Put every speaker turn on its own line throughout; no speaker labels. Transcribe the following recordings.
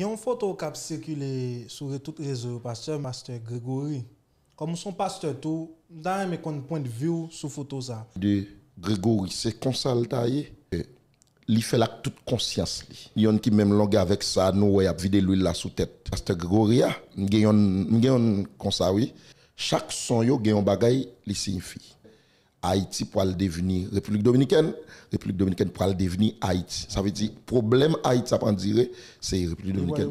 Il y a une photo qui a circulé sur tout réseau pasteur pasteur Grégory. Comme son pasteur tout, dans mes point de vue sur photo.
De Grégory, c'est. Il fait la toute conscience. Il y a qui même langue avec ça, nous, a vidé l'huile là sous tête. Pasteur Grégory, il y a un comme ça. Chaque son, il y a un il signifie. Haïti pour devenir République dominicaine, République dominicaine pour devenir Haïti. Ça veut dire problème Haïti, ça prend dire, c'est République dominicaine.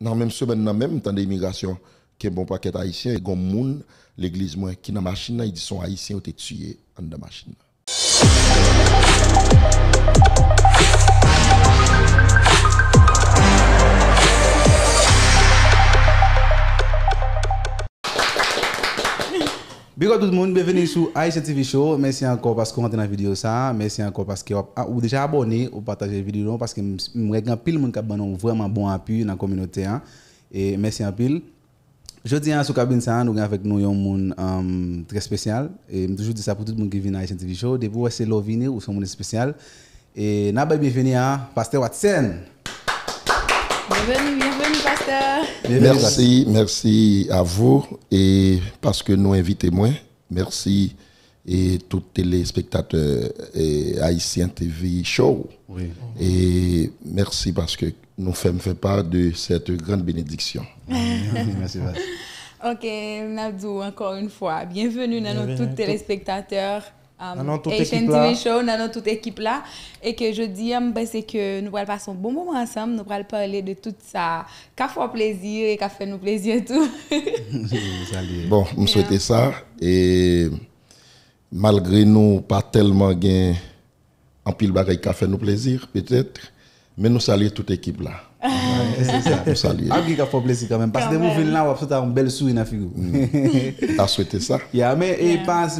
Dans même semaine, dans même temps d'immigration, qui est bon paquet haïtien, et monde, l'église moi qui dans machine, ils sont haïtiens ont été tués en la machine.
Bigo tout le monde, bienvenue sur Aïcha TV Show. Merci encore parce que vous dans la vidéo ça. Merci encore parce que vous déjà abonné ou partagé la vidéo parce que je regarde pile monde qui a vraiment bon appui dans la communauté hein. et merci en pile. Je dis à ce cabine ça nous avec nous un monde um, très spécial et je toujours dis ça pour tout le monde qui vient à Aïcha TV Show. Depuis c'est l'ovine ou son monde spécial et bienvenue à Pasteur Watson.
Bienvenue, pasteur.
merci, merci à vous et parce que nous invitez moi. Merci et tous les téléspectateurs et Haïtien TV Show.
Oui.
Et merci parce que nous faisons fait part de cette grande bénédiction.
merci, merci.
Ok, Nabdou, encore une fois, bienvenue dans nos tous téléspectateurs.
Um, toute
Asian TV. Show, dans toute équipe là. Et que je dis, um, ben, c'est que nous allons passer un bon moment ensemble, nous allons parler de tout ça, qu'a fait plaisir et qu'a fait nous plaisir tout.
Bon, je souhaitais ça et malgré nous pas tellement gain en pile bagaille qui a fait nous plaisir peut-être, mais nous saluons toute équipe là.
C'est ça.
Nous saluons.
Ah, qui a fait plaisir quand même. Parce que
Quand
vous
même.
venez là, vous avez une belle souris dans la figure.
T'as souhaité ça?
Yeah, mais et
Yeah.
pas pas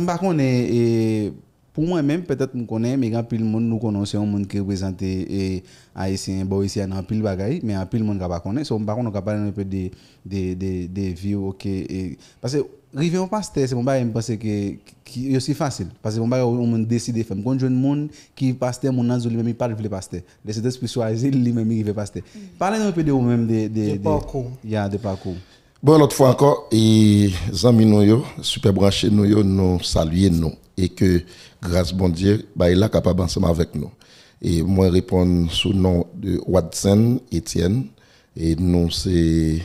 connaissons un monde qui représente et haïtien bon ici dans pile bagaille mais en pile monde qui pas connaît so par contre on va parler un peu des des des des vies OK et parce que river un pasteur c'est mon bail pense que qui est aussi facile parce que mon bail on monde décider faire quand jeune monde qui pasteur mon nan lui même il pas le pasteur laisser esprit choisir lui même il veut pasteur parlez un peu de vous même des des
Des parcours.
yeah des parcours
Bon, l'autre fois encore, et amis nous yo, super branchés nous yo, nous saluer nous. Et que, grâce bon Dieu, bah, il est capable ensemble avec nous. Et moi, répondre sous le nom de Watson Etienne. Et nous, c'est,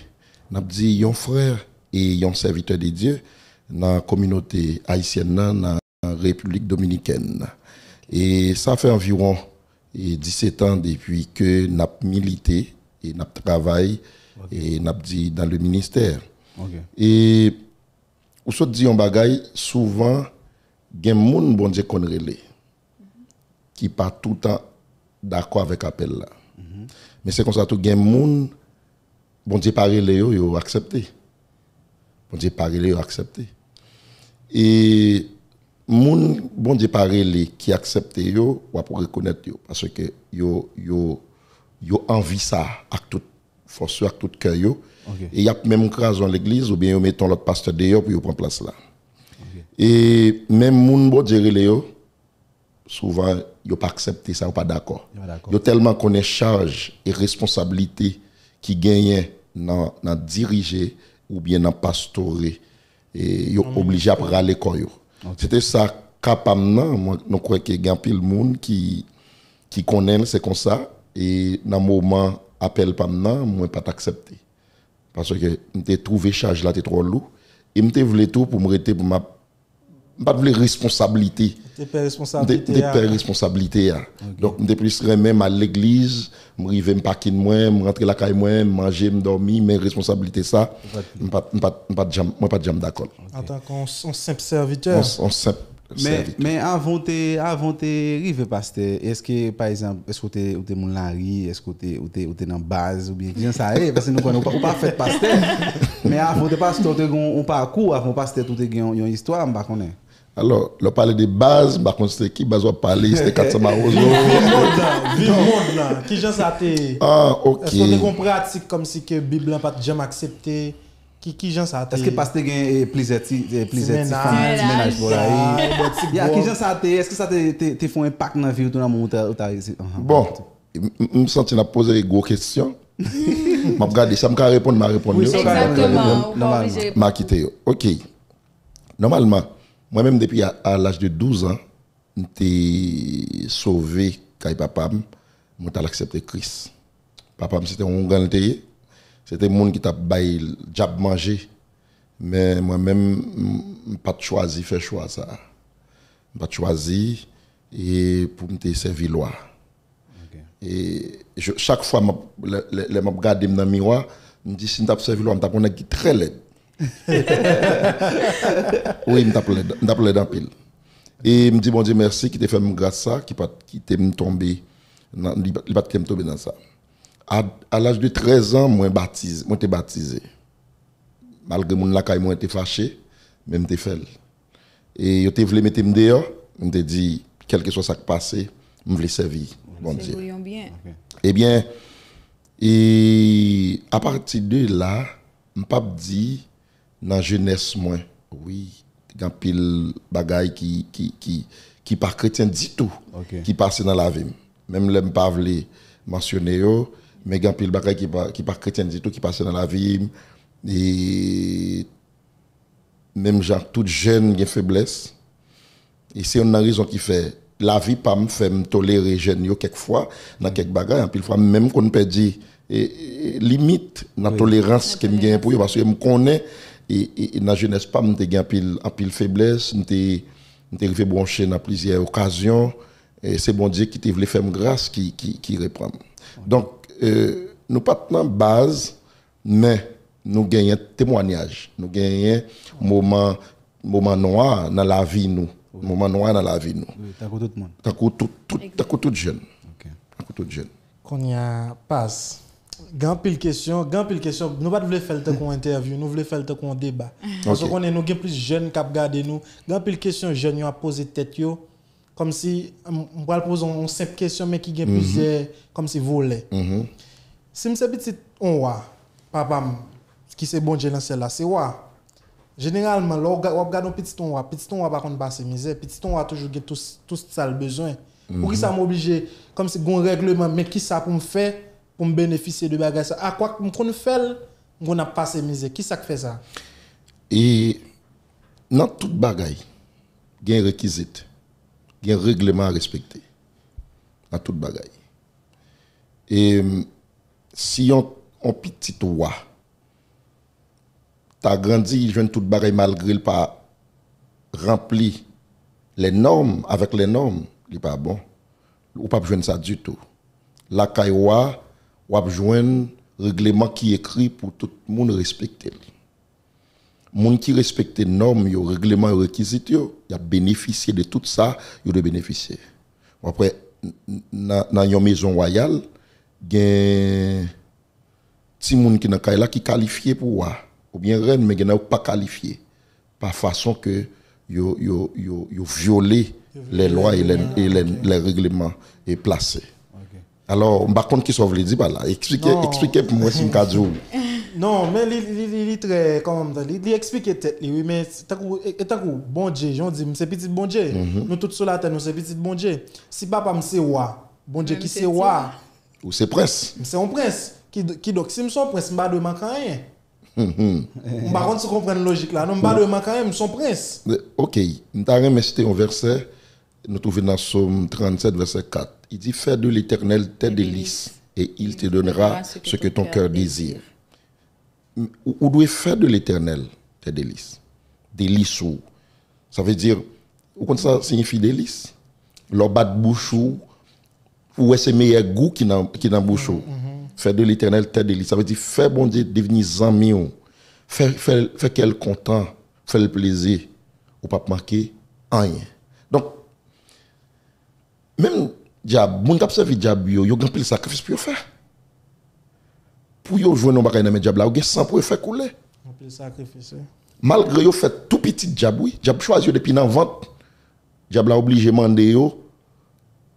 n'a dit, un frère et un serviteur de Dieu dans la communauté haïtienne, dans la République dominicaine. Et ça fait environ et 17 ans depuis que n'a milité et n'a travaillé et dit dans le ministère. Et ou se dit un bagay, souvent gen moun bon Dieu qu'on qui pas tout le temps d'accord avec appel là. Mais c'est comme ça tout gen moun bon Dieu pas relé yo, yo accepté. Bon Dieu relé yo accepté. Et moun bon Dieu pas relé qui accepté yo, ou pour reconnaître yo parce que yo yo yo envie ça avec toute force avec tout cœur yo. Et y a même dans l'église ou bien yo mettons l'autre pasteur dehors pour yo prendre place là. Et même moun bon Dieu relé yo souvent yo pas accepté ça ou pas d'accord.
Yo
tellement connaît charge et responsabilité qui gagne dans dans diriger ou bien dans pastorer et yo obligé à râler quoi yo. C'était ça capable nan moi nous crois que y a pile monde qui qui connaît c'est comme ça. Et dans moment appel pas nan moi pas t'accepter. Parce que m'était trouvé charge là t'es trop lourd. Et m'était voulu tout pour me rester pour ma pas voulu responsabilité
pas
des
responsabilité.
des
hein.
pères responsabilité hein. donc m'était plus même à l'église m'river me parquer moi me rentrer la caille moi manger me dormir mais responsabilité ça moi pas jam d'accord
En tant qu'on simple serviteur.
on on simple
Mais,
serviteur.
mais avant de avant de arriver pasteur, est-ce que par exemple, est-ce que tu es mon lari, est-ce que tu es dans base ou bien ça est parce que nous connaissons pas ou pas fait pasteur. mais avant de pasteur tu as un parcours avant pasteur tu as une histoire, on pas connaît.
Alors le parler de base par contre c'était qui base on parler c'était 400 marozo
Vie monde là. Qui gens ça t'es
ah ok
Est-ce qu'on est pratique comme si que Bible n'a pas jamais accepté? Qui qui gens ça
Est-ce que pasteur gagne plusieurs ti- eh, ti-
ménage.
pour là.
Ah,
Ya, qui ça te est-ce que ça te te te fait un impact dans la vie ou dans le moment où tu as réussi? Uh-huh.
bon je me sens poser une grosse question M'a regardé ça, m'a répondre, m'a répondre.
Exactement.
M'a quitté. yo. OK. Normalement, moi-même, depuis à, à l'âge de 12 ans, j'étais sauvé quand papa m'a accepté Christ. Papa c'était un grand. C'était monde qui t'a baillé le diable manger. Mais moi-même, je pas choisi faire choix ça. pas choisi et pour me servir loi. Et je- chaque fois, je le, le, me regarde dans le miroir, je me dis, si je tape servi loi, je un est très laid. oui, je je laid en pile. Et je me dis, bon Dieu, merci, qui t'a fait me grâce ça, qui pas qui t'a me tombé, dans- il pas- me tomber dans ça. À, à l'âge de 13 ans, moi, baptisé, moi, j'étais baptisé. Malgré mon lacaille, moi, fâché, mais j'étais fait. Et te voulu mettre me dehors, je te dit, quel que soit ça qui passé, je voulais servir, bon Dieu. Eh bien, et à partir de là, je ne pas dit dans la jeunesse moins, oui, il y a pile bagaille qui qui qui qui pas chrétien du tout, qui passe dans la vie. Même les pas voulu mentionner yo, mais il y a pile bagaille qui pas qui pas chrétien du tout qui passe dans la vie. Et même gens tout jeune qui faiblesse. Et c'est une raison qui fait la vie pas me fait me tolérer jeune yo quelquefois dans quelques bagages en pile fois même qu'on peut dire limite la tolérance que me gagne pour parce que me connais et, et, et dans la jeunesse pas gagne en pile en pile faiblesse me te arrivé branché dans plusieurs occasions et c'est bon Dieu qui te voulait faire grâce qui qui qui reprend. Donc euh, nous pas dans base mais nous gagnons témoignage, nous gagnons moment moment noir dans la vie nous, moment noir dans la vie nous.
Oui, t'as tout le monde.
Que tout tout que tout jeune,
Ok.
tant que tout jeune.
Qu'on y a passe. Gan pile question, gan pile question. Nous pas voulons faire le temps qu'on interview, nous voulons faire le temps qu'on débat. Parce qu'on est nous gen plus jeunes qui regarder nous. Gan pile question jeunes a posé tête yo comme si on va poser une simple question mais qui gen plusieurs comme si volet.
Mhm.
Si je petit on wa, papa qui c'est bon Dieu dans là, c'est wa. Généralement, on regarde un petit ton wa, petit ton wa par contre passer misère, petit ton wa toujours tout tout ça le besoin. Pour qui ça m'oblige comme si gon règlement mais qui ça pour me faire? Pour me bénéficier de bagage ça. À quoi que me faire on a passé misère, qui ça fait ça?
Et dans toute bagaille, il y a un réquisite, il y un règlement à respecter. Dans toute bagaille. Et euh, si on, on petit roi, t'as grandi, jeune toute bagaille malgré le pas rempli les normes avec les normes, il pas bon. Ou pas besoin de ça du tout. La caïwa, ou pas besoin règlement qui est écrit pour tout le monde respecter. Moun qui respecte les normes, les règlements, les requisites, y a bénéficié de tout ça, de bénéficier. Après, dans une maison royale, il y a ti moun qui nan kay la qui qualifié pour wa ou bien reine mais qui n'a pas qualifié par façon que yo violé les lois et les, et les, les règlements et placés. Alors, par contre, qui dire par là Expliquez, expliquez pour moi si je.
Non, mais il il très il explique tête oui mais tant que bon Dieu, j'on dit c'est petit bon Dieu. Nous tous sur la terre nous c'est petit bon Dieu. Si papa me c'est roi, bon Dieu qui
c'est
roi,
Ou c'est prince.
c'est un prince qui qui donc si me son prince de manquer rien. Par contre, si vous comprenez la logique là, non m'pa de manquer rien, me son prince.
Ok, avons cité un verset, nous trouvons dans Somme 37, verset 4. Il dit Fais de l'éternel tes délices, et il te donnera ce que ton cœur désire. Ou ou doit faire de l'éternel tes délices? Délices ou. Ça veut dire, ou quand ça signifie délices? Leur bat de bouche ou, ou est-ce meilleur goût qui dans bouche ou. Faire de l'éternel tes délices. Ça veut dire, faire bon Dieu devenir zami ou. Faire qu'elle content, faire le plaisir, ou pas manquer rien. Donc, même diable, moun kap servi diable yo, yo gan pile sacrifice pour faire. Pour yo jouer non bagay nan men diable là, yo gen sang pour yo faire couler.
Peut sacrifice.
Malgré yo fait tout petit diable oui, diable choisi depuis nan vente. Diable a obligé mandé yo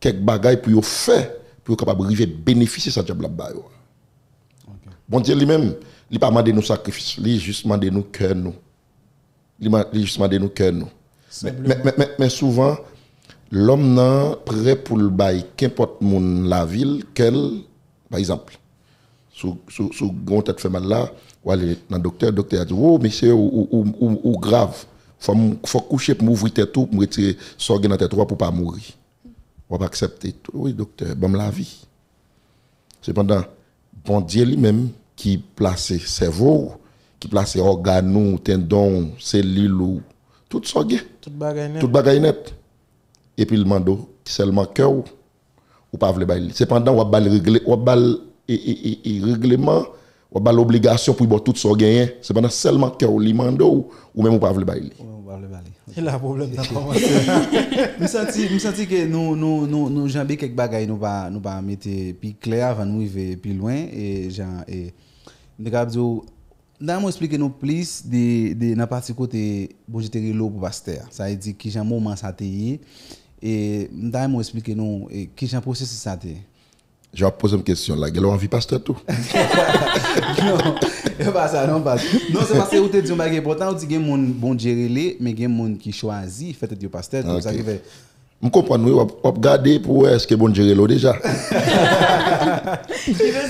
quelques bagay pour yo faire pour yo capable river bénéficier ça diable ba yo. Bon Dieu lui-même, il pas demandé nous sacrifice, il juste demandé nous cœur nous. Il juste demandé nous cœur nous. Mais, mais- mais souvent, l'homme n'est prêt pour le bail, qu'importe mon la ville, quel, par exemple, sous sous sous grand tête fait mal là ou aller dans le docteur docteur a dit oh monsieur ou ou ou, ou grave. Faut faut coucher pour m'ouvrir tête tout pour retirer sorgue dans tête pour pas mourir. On va accepter tout. oui docteur bon la vie. Cependant bon Dieu lui-même qui place cerveau qui place organes tendons cellules ou tout gain
Tout bagay net.
tout net et puis le mando seulement cœur ou ou pas vle bay li. cependant ou bal régler ou bal et, et, et, règlement ou bal obligation pour bon tout ça gagner cependant seulement cœur ou li mando ou, même ou pas vle bay li.
On va le parler.
C'est là le problème d'information.
Je senti, me senti que nous nous nous nous jambe quelques bagages nous pas nous pas mettre plus clair avant nous arriver plus loin et genre et nous capable dire dans moi expliquer nous plus de de dans partie côté bon j'étais l'eau pour pasteur ça veut dire qui genre moment ça t'est et dans moi expliquer nous et qui genre processus ça t'est
Je vais poser une question là, gars, envie pasteur tout.
non, c'est pas ça, non, pas. Non, c'est parce que vous te un bagage important, vous dites que mon bon Dieu mais il y a monde qui choisit, fait être pasteur, comme ça
Ok.
qui fait.
Je comprends, on va regarder pour est-ce que bon l'eau déjà?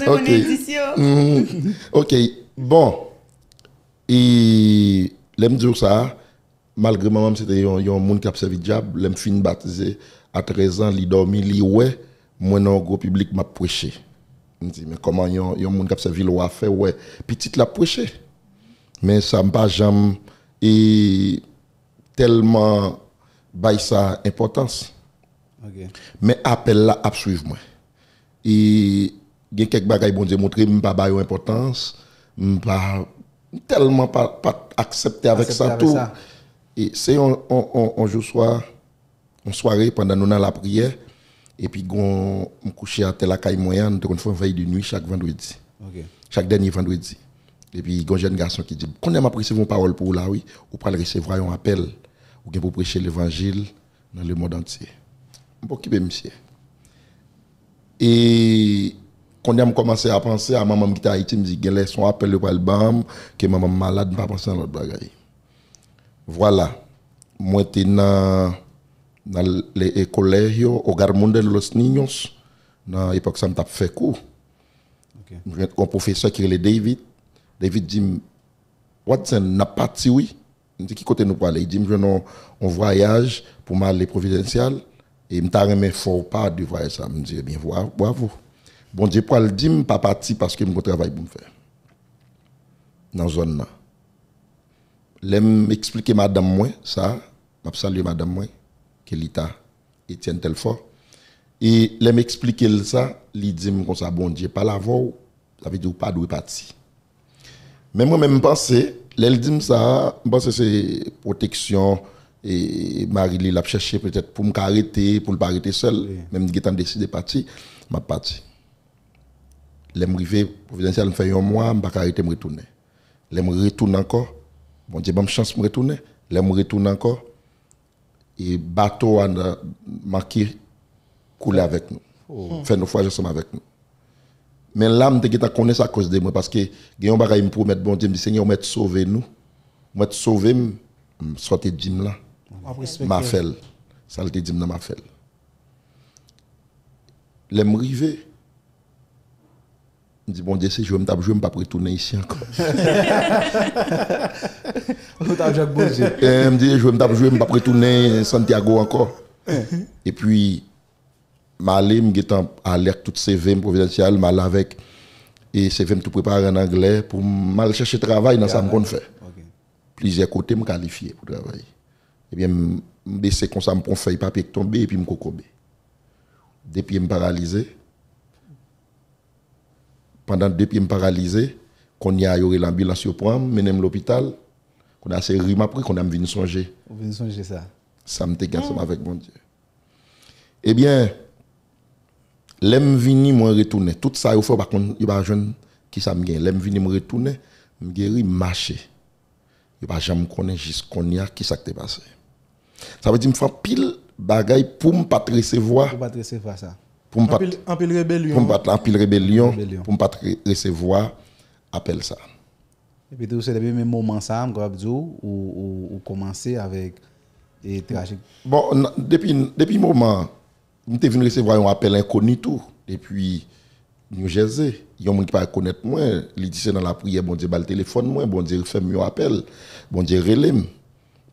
Ok. Mhm. ok, bon. Et l'aime dire ça, malgré moi, c'était un un monde qui a servi diable, l'aime fin baptisé à 13 ans, il dormi, il ouais, moi dans gros public m'a prêché. Je me dis, mais comment il y a un monde qui a servi le fait, ouais, petite la prêché. Mais ça m'a pas jamais et tellement bail ça importance. Mais appel là à suivre moi. Et il y a quelques bagages bon Dieu montrer m'pas pas une importance, m'pas tellement pas, pas accepter avec
Accepter
ça
avec
tout.
ça.
Et c'est un on, on, on jour soir en soirée pendant nous la prière et puis on me coucher à tel caille moyenne on fait une veille de nuit chaque vendredi. Chaque dernier vendredi. Et puis, il y a un jeune garçon qui dit, quand on a recevoir une parole pour là, oui, ou pas recevoir un appel, ou bien pour prêcher l'évangile dans le monde entier. Occuper monsieur. Et quand on a commencé à penser à maman qui est à Haïti, me dit, il son appel le bam, que maman malade, pas penser à l'autre bagaille. Voilà. Moi, j'étais dans, dans les collèges, au Garmonde de los Niños, dans l'époque, ça m'a fait cours
Ok.
un professeur qui est David. David dit, Watson, n'a pas oui. Je dis, qui côté nous parler? Il dit, je un voyage pour m'aller providentiel. Et je me fort pas de voyage ça. Je dis, eh bien, bravo. Bon Dieu, pour le dire, je pas parti parce que je travail pour me faire. Dans la zone là. L'aime expliquer madame moi, ça, m'a salué madame moi, que l'État, Étienne Telfort. Et l'aime expliquer ça, il dit comme ça, bon Dieu, pas la voix, ça veut dire pas de parti. Mais moi même penser, elle dit ça, je pense que c'est protection et Marie l'a cherché peut-être pour me arrêter, pour ne pas arrêter seul, même si j'ai décidé de partir, m'a parti. L'aime arrivé providentiel me fait un mois, je pas arrêter me retourner. L'aime retourne encore. Bon Dieu, bonne chance de me retourner. L'aime retourne encore. Et bateau a marqué couler avec nous. Faire nos voyages ensemble avec nous. Mais là, je connais ça à cause de moi parce que a un bagage me bon Dieu, Seigneur, m'a sauver nous. M'a sauver, sortir de là. M'a. Ça le dans m'a rivé. Je dis bon Dieu, si je vais me taper, je vais me pas retourner ici encore.
Jacques.
Et elle me dit, je vais me taper, je vais me pas retourner Santiago encore. Et puis, m'aller, m'étant alerte toutes ces VM providentielles, m'aller avec, et ces VM tout préparé en anglais pour mal chercher travail dans ça, me fait.
Ok.
Plusieurs côtés, me qualifier pour travailler. Et bien, me baisser comme ça, me prendre feuille papier qui tombe et puis me cocober. Depuis, me paralysé. Pendant deux pieds, me paralysé. Qu'on y a eu l'ambulance au point, mené l'hôpital. Qu'on a assez rime après, qu'on a venu songer.
On vient songer ça.
Ça me dégage ensemble avec mon Dieu. Eh bien, l'aime vini moi retourner. Tout ça il faut par contre, il pas jeune qui ça me gagne. L'aime vini me retourner, me guéri marcher. Il pas jamais connaître jusqu'on y a qui ça t'est passé. Ça veut dire me faire pile bagaille pour me pas recevoir,
Pour pas recevoir ça.
Pour me
En
pas
pile, en pile
pour me
rébellion.
pas en pile rébellion,
Rébellion.
pour me pas recevoir appel ça.
Et puis tout c'est depuis même moment ça, va dire ou ou commencer avec et tragique.
Bon, depuis depuis moment, je suis venu recevoir un appel inconnu tout. Et puis, New Jersey. Il y a des gens qui ne connaissent moi. Ils disent dans la prière, bon Dieu, le téléphone, moi, bon Dieu, fait mieux appel. Bon Dieu, relève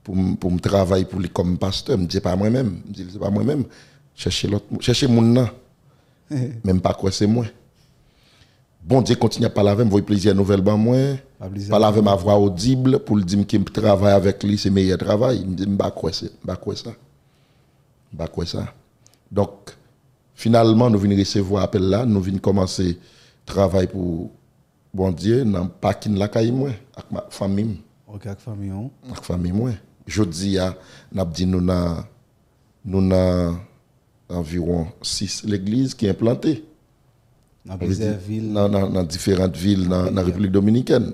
pour, pour me travailler pour comme pasteur. Je me dis pas moi-même. Je me dis, c'est pas moi-même. Cherchez l'autre, cherchez mon nom. Même pas quoi c'est moi. Bon Dieu continue à parler avec moi, plaisir nouvelle ban moi. Parler avec ma voix audible pour dire que je travaille avec lui, c'est meilleur travail. Il me dit, pas quoi c'est, pas quoi ça? Pas quoi ça? Donc, finalement, nous venons recevoir appel là, nous venons commencer travail pour bon Dieu, dans parking la caille moi, avec ma famille
Ok, avec famille, hein.
ak famille moi. Jodi a n'a dit nous na nous na environ 6 l'église qui est implantée.
Dans plusieurs villes.
dans, dans, dans différentes villes dans la République dominicaine.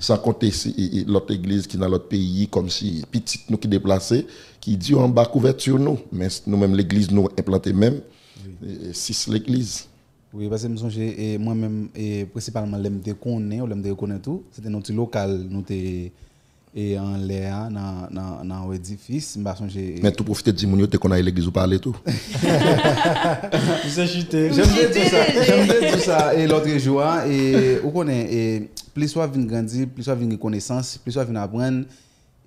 Sans compter si, l'autre église qui est dans l'autre pays, comme si petite nous qui déplacés, qui dit en bas couverture nous, mais nous-mêmes l'église nous implantée même, 6 l'église.
Oui, parce que et moi-même, et principalement, l'aime te connaître, l'aime te reconnaître tout, c'était notre local, nous et en l'air, dans dans dans l'édifice.
Mais tout profiter de te qu'on a l'église ou parler tout.
Tu sais chuter.
J'aime bien tout ça. J'aime bien tout ça. Et l'autre jour, hein, et vous connaissez, et plus soit vient grandir, plus soit vient connaissance, plus soit vient apprendre.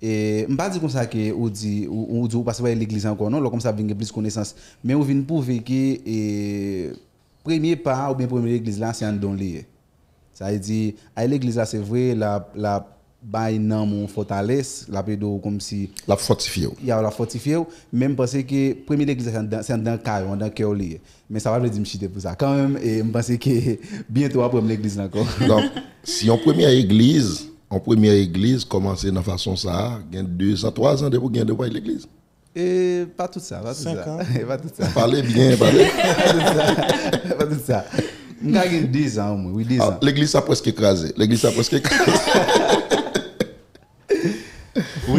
Et je ne pas dire comme ça que ou dit ou ou dit ou passe par l'église encore non, comme ça vient plus connaissance, mais on vient prouver que et premier pas ou bien première église là c'est un don lié. Ça veut dire à l'église là c'est vrai la la bail nan mon fortalesse, la pédo comme si
La fortifier.
il y a la fortifier même parce que première église c'est dans c'est dans cœur lié mais ça va dire me pour ça. Quand même et me pense que bientôt après l'église encore.
Donc, si en première église, en première église, commencer dans façon ça, il y a deux ans, trois ans de l'église.
et pas tout ça pas tout
Cinq
ça. pas tout ça.
Parlez bien, parlez.
pas tout ça. Gagne 10 ans au moins oui 10
Ah,
ans.
l'église a presque écrasé. L'église a presque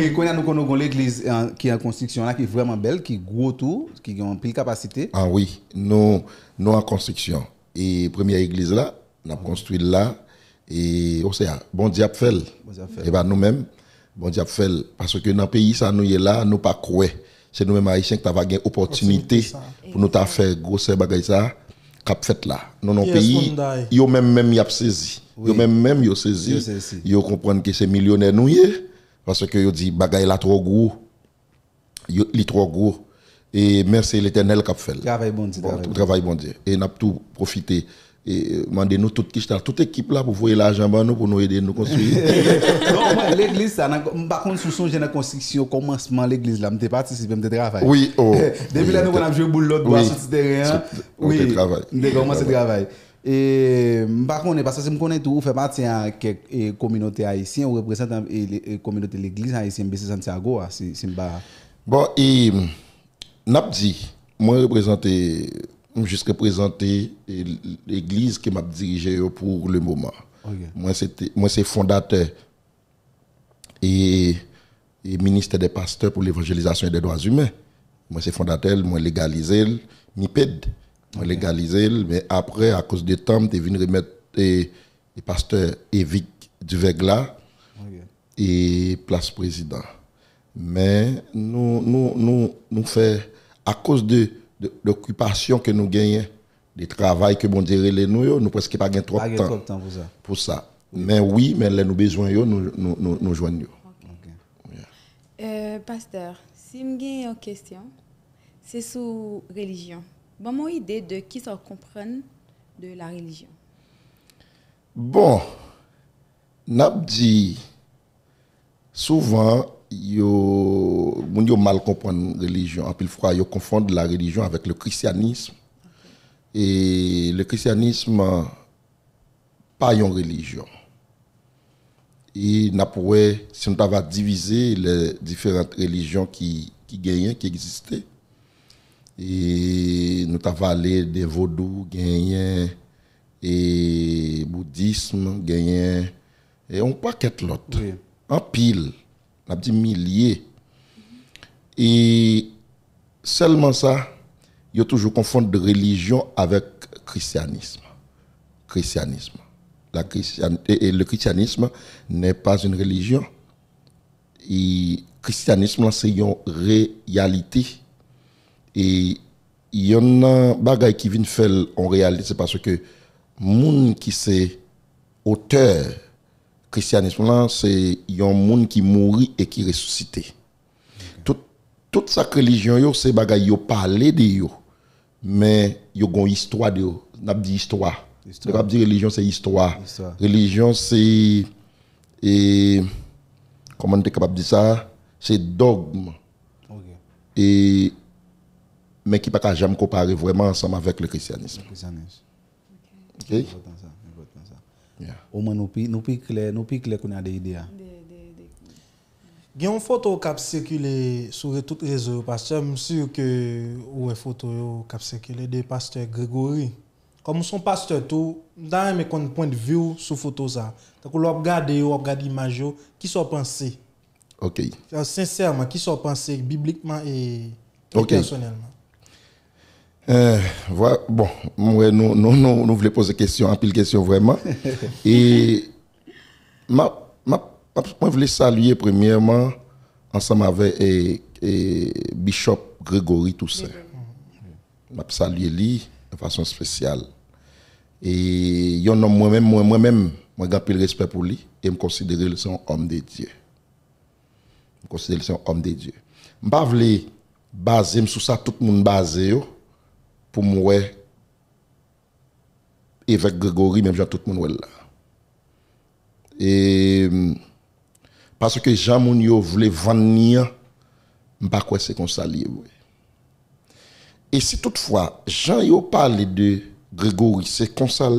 oui quand nous connaissons l'église euh, qui est en construction là qui est vraiment belle qui est gros tout qui a une pile capacité
Ah oui, nous, nous en construction. Et première église là, on a construit là. Et on sait, bon Dieu a fait. Et ben nous-mêmes, bon a fait. Parce que dans le pays, ça nous est là, nous pas quoi. C'est nous-mêmes haïtiens qui avons une opportunité pour nous faire grosse bagaille ça. Cap fait là. Nous, dans le
Yes,
pays, yo même même y a saisi. Yo même même yo saisi.
Yo
comprendre que c'est millionnaire nous y est. Parce que yo dit bagaille là trop gros. Yo li trop gros. Et merci l'éternel qui a fait.
travail bon Dieu
Bon,
travail bon.
Dieu. Et nous avons tout profité. Et demandez nous toute qui toute équipe là pour voir l'argent nous pour nous aider nous construire.
non l'église ça n'a- par contre sous dans la construction commencement l'église là me participé me travail
oui, oh.
Depuis là, nous on a joué boule l'autre bois sur terrain. Oui, nous commencé travail? Et par contre, parce que je connais tout, vous faites partie de quelques eh, communautés haïtiennes, vous représentez la communauté de l'église haïtienne BC Santiago, c'est.
Bon, et n'a dit, moi représenté, jusqu'à présenter eh, l'église qui m'a dirigé pour le moment.
Ok.
Moi, c'était, moi, c'est fondateur et, et ministre des pasteurs pour l'évangélisation et des droits humains. Moi, c'est fondateur, moi, légalisé, MIPED. Moi, légalisé, mais après, à cause du temps, je venu remettre et, et pasteur Evic Duvegla et place président. Mais nous, nous, nous, nous fait, à cause de, de l'occupation que nous gagnons, du travail que bon Dieu les nous, nous presque pas gagné trop de temps
pour ça.
pour ça. Mais oui, mais là, nous besoin, yo, nous, nous, nous, nous joignons.
Euh, pasteur, si je une question, c'est sur religion. Bon, mon idée de qui ça comprenne de la religion.
Bon, n'a dit souvent yo moun yo mal comprendre religion. En pile fois yo confondent la religion avec le christianisme. Et le christianisme pas une religion. Et n'a si on va diviser les différentes religions qui qui gagnaient qui existaient et nous avons parlé des vaudous gagnants et bouddhisme gagnant et on paquet l'autre
Oui.
en pile on a dit milliers et seulement ça il y a toujours confondre de religion avec christianisme christianisme la christian- et, et le christianisme n'est pas une religion. Et christianisme c'est une réalité et il y en a bagay qui viennent faire en réalité c'est parce que moun qui c'est auteur christianisme là c'est un monde qui mourit et qui ressuscité. Tout toute sa religion yo c'est bagay yo parler de yo mais yo gon histoire de yo. N'a dit histoire.
Histoire.
n'a pas dit religion c'est histoire.
Histoire.
religion c'est et comment on est capable de dire ça? C'est dogme.
Ok.
et mais qui pas qu'à jamais comparer vraiment ensemble avec le christianisme
Christianisme.
OK?
Ça.
Yeah.
Au moins, nous pi clair, nous pi clair qu'on a des idées. hein.
Il y a une photo qui a circulé sur tous les réseaux, pasteur. Je suis sûr que ouais photo yo qui a circulé de pasteur Grégory. Comme son pasteur tout, dans mes point de vue sur photo ça. Donc on regarde on regarde l'image qui sont pensés.
OK
Sincèrement, qui sont pensés bibliquement et, personnellement?
Euh, voilà, bon, ouais, nous, nous, nous, nous voulons poser question, en pile question vraiment. Et ma, ma, ma- moi, je voulais saluer premièrement, ensemble avec et, et Bishop Grégory Toussaint. Je saluer lui de façon spéciale. Et il y en a moi-même, moi- moi-même, moi, j'ai de respect pour lui et me considère le son homme de Dieu. Je considère le son homme de Dieu. Je ne pas voulais baser sur ça, tout le monde basé yo, pour moi, évêque Grégory, même Jean, tout le monde là. Et hum, parce que Jean Mounio voulait vendre, je ne sais pas c'est comme ça. Et si toutefois, Jean yo parle de Grégory, c'est comme ça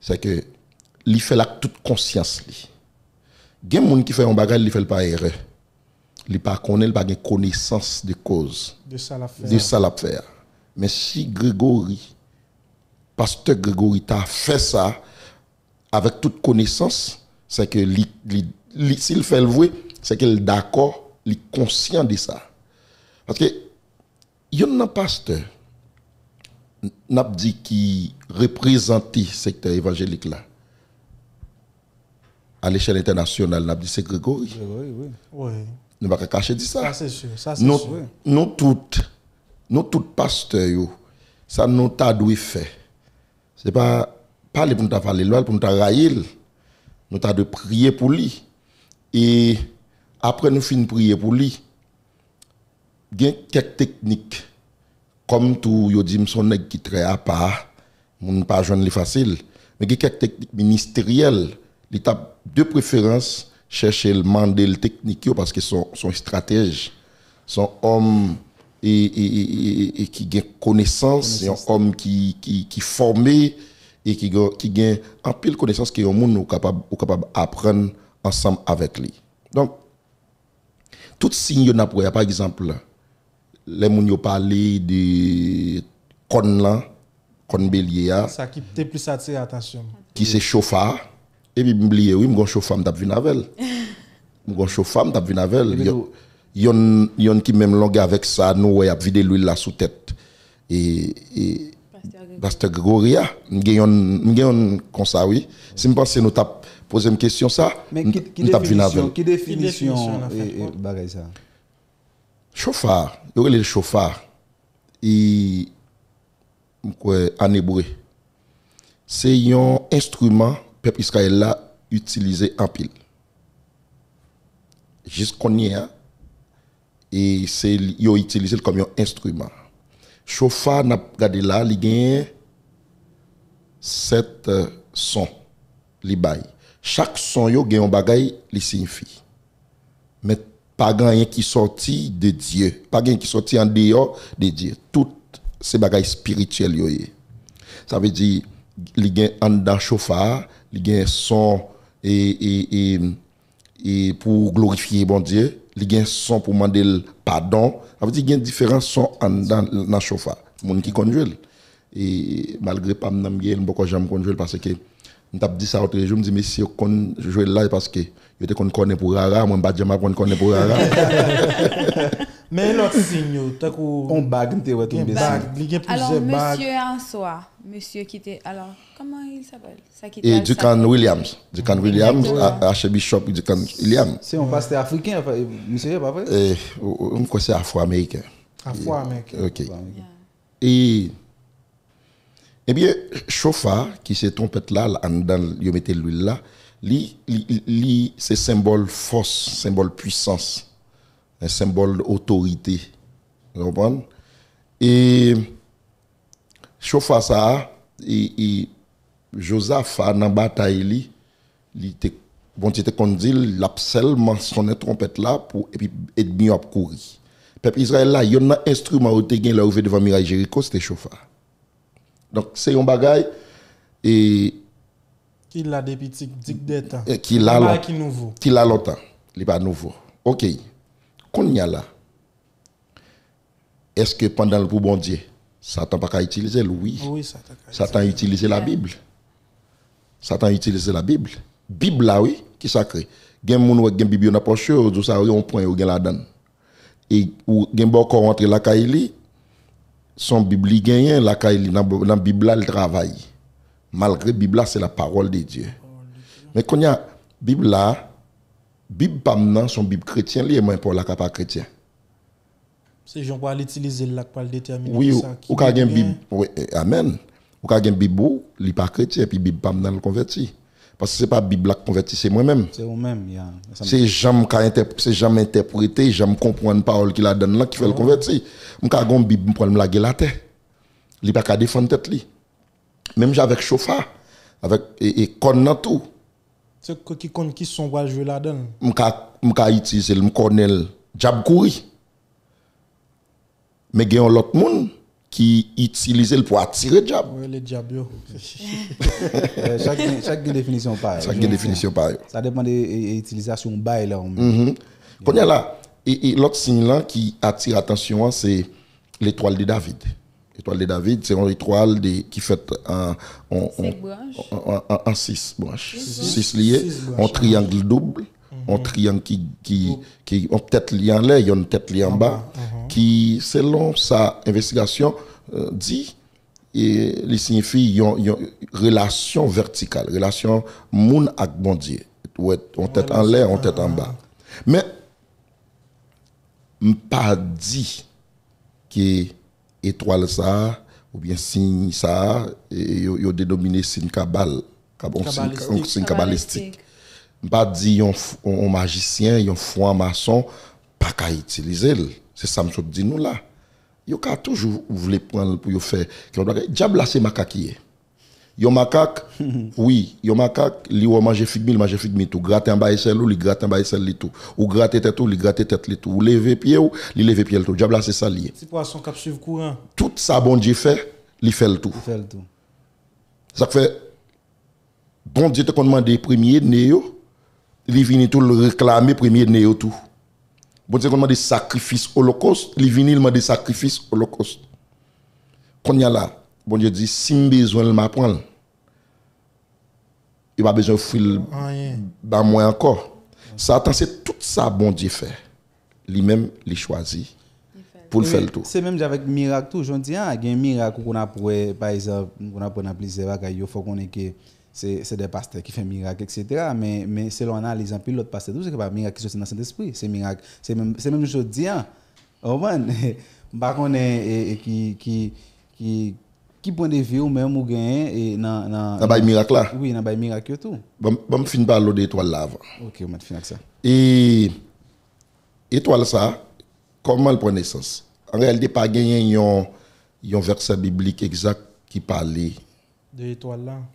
c'est que il fait la toute conscience li. Gen moun qui fait un bagage, il fait le pas erreur. Il pas connaît, il pas gen connaissance de cause
De ça
de ça la faire. Mais si Grégory, pasteur Grégory, t'a fait ça avec toute connaissance, c'est que s'il fait le vrai, c'est qu'il est d'accord, il est conscient de ça. Parce que il y a un pasteur n'a dit qui représente le secteur évangélique là à l'échelle internationale n'a dit c'est Grégory
Oui, oui.
Oui.
ne va pas cacher dit ça
Ça c'est sûr, ça c'est
nous,
sûr.
nous toutes, nous toutes pasteurs, ça nous t'a dû faire. C'est pas parler pour nous parler pour nous railler. Nous t'a de prier pour lui. Et après nous finissons prier pour lui, il y a quelques techniques. Comme tout, yo dit, son nèg qui très à part, moun pas joindre facile. Mais il y a quelques techniques ministérielles. L'étape de préférence, chercher le mandé le technique parce que son, son stratège, son homme et, qui a connaissance, c'est un homme qui, qui, qui formé et qui qui a en pile connaissance que un monde est capable, est capable d'apprendre ensemble avec lui. Donc, tout signe n'a pour par exemple, les yo parlé de con là, con bélier
Ça qui peut plus attirer attention.
qui c'est chauffard et puis m'oublier oui m'gon chauffard m'tap vinn avec m'gon chauffard m'tap vinn avec yon yon yon qui même longue avec ça nous ouais a vidé l'huile là sous tête et et pasteur Gregoria m'gen yon comme ça oui. Si me pense nous tap poser une question ça
Mais qui, qui définition, qui définition, bagay ça?
chauffard yo le chauffard. Et quoi en hébreu c'est un instrument peuple Israël là utilisé en pile. Jusqu'on y a et c'est yo utilisé comme un instrument. Chauffard n'a regardé là il gagne sept euh, sons. Li bay chaque son yo gagne un bagay li signifie. Mais pas rien qui sorti de Dieu, pas rien qui sorti en dehors de Dieu. Tout ces bagages spirituels yo. Ça veut dire il a en dans chauffard, il a son et, et, et, et pour glorifier bon Dieu, il y a son pour demander le pardon. Ça veut dire qu'il y a différents sons en dans dans chauffard. Moun qui conduit. Et malgré pas m'nam gen beaucoup j'aime conduire parce que on t'a dit ça autre jour, me dit mais si on kon jouer là parce que yo te kon connaît pour rara, moi pas jamais kon connaît pour rara.
Mais l'autre signe,
On bag, n'te ouais
gen
tomber
bag,
ça.
il y a
Alors, monsieur en soi, monsieur qui était. Alors, comment il s'appelle? Ça qui
Et Ducan Williams, Ducan Williams, Archbishop Ducan Williams.
C'est un pasteur africain, monsieur, pas vrai?
Et on croit c'est afro-américain.
À fois, mec.
OK. Et Eh bien, chauffard, qui se trompette là, dedans, il mettait l'huile là, c'est symbole force, symbole puissance, un symbole d'autorité. Vous comprenez? Et chauffard ça, et, Joseph, dans la bataille, li te, bon, tu qu'on dit, l'a seulement sonné trompette là, pour, et puis, ennemi a couru. Peuple Israël là, il y a un instrument où gain là, fait devant Mirail Jéricho, c'était chauffard. Donc, c'est un bagage et,
Qui l'a depuis tic tic des temps.
qui l'a
qui nouveau.
qui l'a longtemps. Il pas nouveau. OK. Qu'on y a là, est-ce que pendant le bon Dieu, Satan pas qu'à utiliser oui? Satan a utilisé la Bible. Satan a utilisé la Bible. Bible là, oui, qui sacré. Gen moun wè gen Bible yon apoche, ou ça, yon point, ou gen la donne. Et ou gen bon kon rentre la kaili, son Bible genyen, la kaili, dans dans Bible là, il travaille. Malgré Bible là, c'est la parole de Dieu. Mais quand y a Bible là, Bible pas son Bible chrétien, li est moins pour la pas chrétien.
C'est gens pour l'utiliser là pour le déterminer.
Oui, ou,
ça, qui
ou ka gen. Bible, oui, amen. Ou ka gen Bible, ou, li pas chrétien, puis Bible pas le converti. Parce que c'est pas Bible qui converti, c'est moi-même.
C'est vous-même. il y a- me-
C'est jamais interpréter, j'aime comprendre parole qu'il a donné là qui fait le convertir. M'ka gon Bible pour me laguer la tête. Li pas ka défendre tête li. Même avec chauffard, avec et, et dans tout.
C'est que qui compte qui sont pour jouer la donne.
m'ka m'ka utiliser le connais jab kouri mais il y a l'autre monde qui utilise le pour attirer
Ouais, les diables. yo.
Euh, chaque, chaque définition pareil.
une définition pareil
Ça dépend de l'utilisation bail là.
Mhm. Là et, et l'autre signe là qui attire attention c'est l'étoile de David l'étoile de David c'est une étoile de, qui fait en, en, en,
Cinq branches.
en, en- en six branches. Six
branches.
en triangle double, en triangle qui, qui, qui ont tête liée en l'air, il y a une tête liée en bas, qui, selon sa investigation, euh, dit, et il signifie une relation verticale, relation moun avec bon Dieu. On tête en l'air, on tête en bas. Mais, pas dit que étoile ça ou bien signe ça et yo, yo dénominé signe cabal signe
Kabbalistique.
Pas dit un magicien un franc-maçon pas qu'à utiliser c'est ça me dit nous là yo ka toujours voulu prendre pour yo faire diable là c'est macaque qui est Yon macaque, oui, yon macaque, li ou manger figue mil, manger figue mi tout. Gratte en bas ou, li gratte en bas li tout. Ou gratte tête ou, li gratte tête li tout. Ou lever pied ou, li lever pied tout. Diable là, c'est ça lié.
Petit poisson qui suivre courant.
Tout ça, bon Dieu fait, li fait le tout.
Il fait le tout.
Ça fait, bon Dieu te demande premier né yo, li vini tout le réclamer premier né yo tout. Bon Dieu qu'on demande sacrifice holocauste, li vini le demande sacrifice holocauste. Qu'on y a là, bon Dieu dit, si besoin le m'apprendre, il pas besoin de fil
Rien.
bah moi encore. Satan, c'est tout ça bon Dieu fait. Lui-même, il choisit pour le faire le tout.
C'est même avec miracle tout. Je dis, ah, il y a un miracle qu'on a pour, par exemple, qu'on a pour dans plusieurs bagages, il faut qu'on ait que c'est des pasteurs qui font miracle, etc. Mais, mais selon l'analyse, plus, l'autre pasteur, c'est pas miracle qui sortit dans Saint-Esprit. C'est miracle. C'est même, c'est même chose ah, oh man, par contre, qui, qui, qui, qui point de vue ou même ou gain et dans, dans,
le miracle là,
oui, dans le miracle tout.
bon, bon, fin par l'eau d'étoile là avant.
Ok, on va finir avec ça.
Et étoile ça, comment elle prend naissance? En réalité, pas gagné un un verset biblique exact qui parlait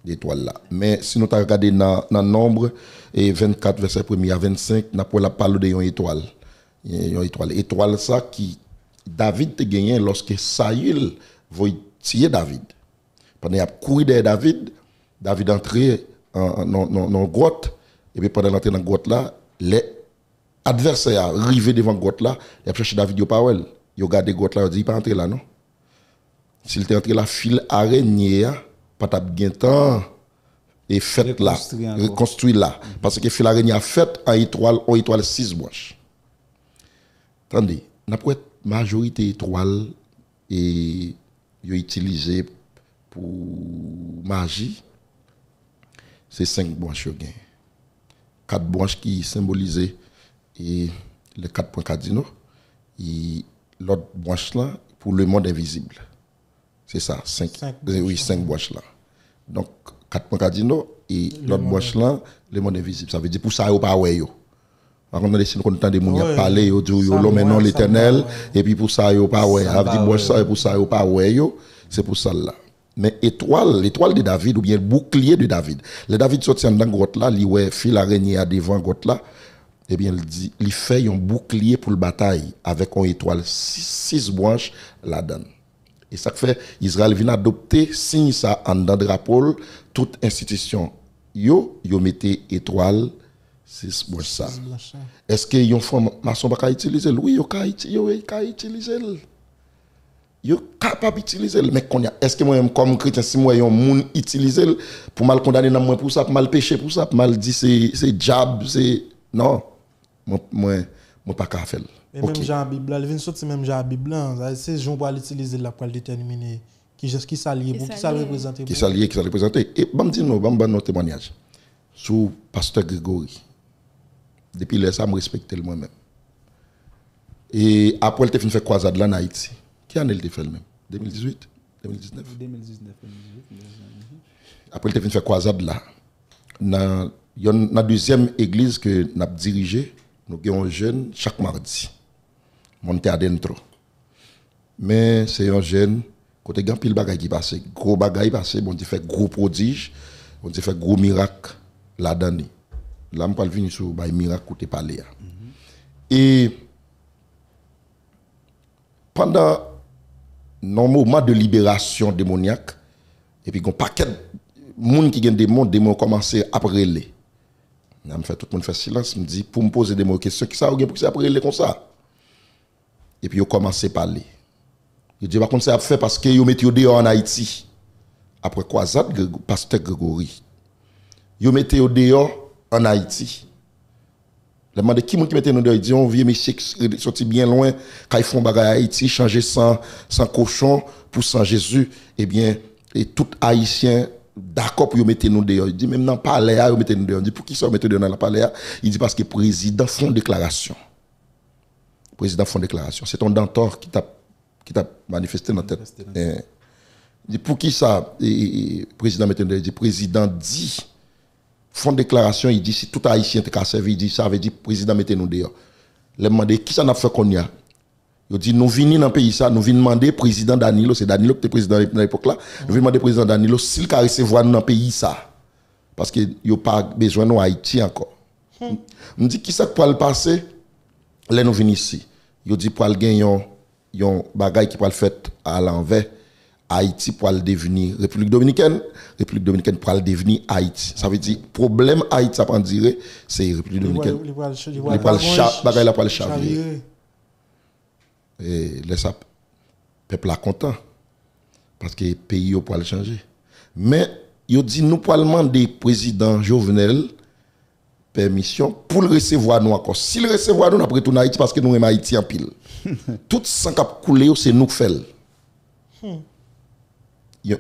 De l'étoile là.
Mais si nous regardé dans le nombre, et 24, verset 1 à 25, nous avons parlé de une étoile. Une étoile. Ça qui David te gagné lorsque Saül voit tirer David. Pendant qu'il a couru derrière David, David entré en- en- dans une grotte, et puis pendant l'entrée dans la grotte là, les adversaires arrivés devant la grotte là, ils ont cherché David, ils pas ouais. Ils ont gardé la grotte là, ils ont dit, il pas entrer là, non? S'il était entré là, fil araignée, a, pas bien temps et fait là,
Reconstruit
là. Parce que fil araignée a fait en étoile, en étoile 6 branches. Attendez, pas majorité étoile et yo utilisé pour magie, c'est 5 branches yo gen. 4 branches qui symbolisaient et les 4 points cardinaux et l'autre branche là pour le monde invisible. C'est ça, 5.
Cinq
oui, 5 boîches là. Donc, 4 points cardinaux et l'autre boîche là, le monde invisible. Ça veut dire pour ça, il pas ouais yo. Par contre, on a des temps des gens parler, yo
Ça,
l'homme
ouais, ça,
l'éternel et puis pour ça yo pas ouais.
Ça,
veut dire
pas
ça et pour ça yo pas ouais. C'est pour ça là. Mais étoile, l'étoile de David ou bien le bouclier de David. Le David sorti dans grotte là, il ouais fil araignée à devant grotte là. Eh bien, il dit, il fait un bouclier pour le bataille avec une étoile, six, six branches là-dedans. Et ça fait, Israël vient adopter, signe ça en dans drapeau, toute institution. Yo, yo mettez étoile, branches ça. Est-ce que yon femme maçon pas utiliser Oui, yo ka utiliser. Yo capable utiliser mais est-ce que moi même comme chrétien si moi yon moun utiliser pour mal condamner dans moi pour ça pour mal pécher pour ça pour mal dire c'est c'est diable c'est non moi moi moi pas qu'à faire.
Et
OK.
même Jean Bible, il vient sortir même Jean. Ça, c'est Jean pour l'utiliser là pour le déterminer qui qui s'allie
Qui
pour qui ça
s'allie.
représente.
qui s'allie qui représente et bam dit nous bam nos témoignages sur pasteur Grégory. Depuis là ça me respecte moi-même. Et après, il a fait croisade là en Haïti. Qui il a fait le même? 2018 2019
2019,
Après, il a fait croisade là. Dans il y a une deuxième église que nous avons dirigée, nous avons un jeune chaque mardi. Monté à dentro. Mais c'est un jeune, côté grand pile bagay qui passe, gros bagay passe, bon Dieu fait gros prodige, bon Dieu fait gros miracle là-dedans. Là, je parle venir sur bay miracle côté parler. Et pendant nos moments de libération démoniaque, et puis un paquet de monde qui gagne des démons, des démons commencé à fait tout le monde fait silence, me dit pour me poser des mots questions, qui ça pour que ça les comme ça? Et puis ils ont commencé à parler. Ils dit par contre ça a fait parce que ils mis dehors en Haïti. Après quoi pasteur Grégory. Ils mettaient au dehors en Haïti. Le demandé qui qui mettait nous dehors, il dit on vient monsieur qui sorti bien loin quand ils font bagay à Haïti changer sans sans cochon pour sans Jésus eh bien et tout haïtien d'accord pour mettre nous dehors. Il dit même dans le palais, ils mettent nous dehors. Il dit pour qui ça mettre dehors dans le palais Il dit parce que le président font déclaration. Le président font déclaration. C'est ton dentor qui t'a qui t'a manifesté dans la tête. Eh, dit pour qui ça? Et- et- président. Il dit président dit font déclaration, il dit si tout haïtien te servi, il dit ça veut dire président mettez nous dehors. Le demandé qui ça n'a fait qu'on y a? Il dit, nous venons dans le pays, ça, nous venons demander président Danilo, c'est Danilo qui était président dans l'époque là, nous venons demander président Danilo s'il peut recevoir nous dans le pays, ça. Parce qu'il n'y a pas besoin de Haïti encore. Je me dis, qui ça peut le passer? Là, nous venons ici. Il dit, pour le gagner, il y a un bagage qui le faire à l'envers. Haïti pour le devenir République dominicaine, République dominicaine pour le devenir Haïti. Ça veut dire, problème Haïti, ça prend dire, c'est République dominicaine.
Il va
le cha- bagay la pour le chavirer. Et laisse peuple là content. Parce que le pays pour le changer. Mais, il dit, nous pour demander président Jovenel permission pour le recevoir nous encore. S'il recevoir nous, après tout Haïti, parce que nous sommes Haïti en pile. tout sang cap coulé, c'est nous qui faisons. Je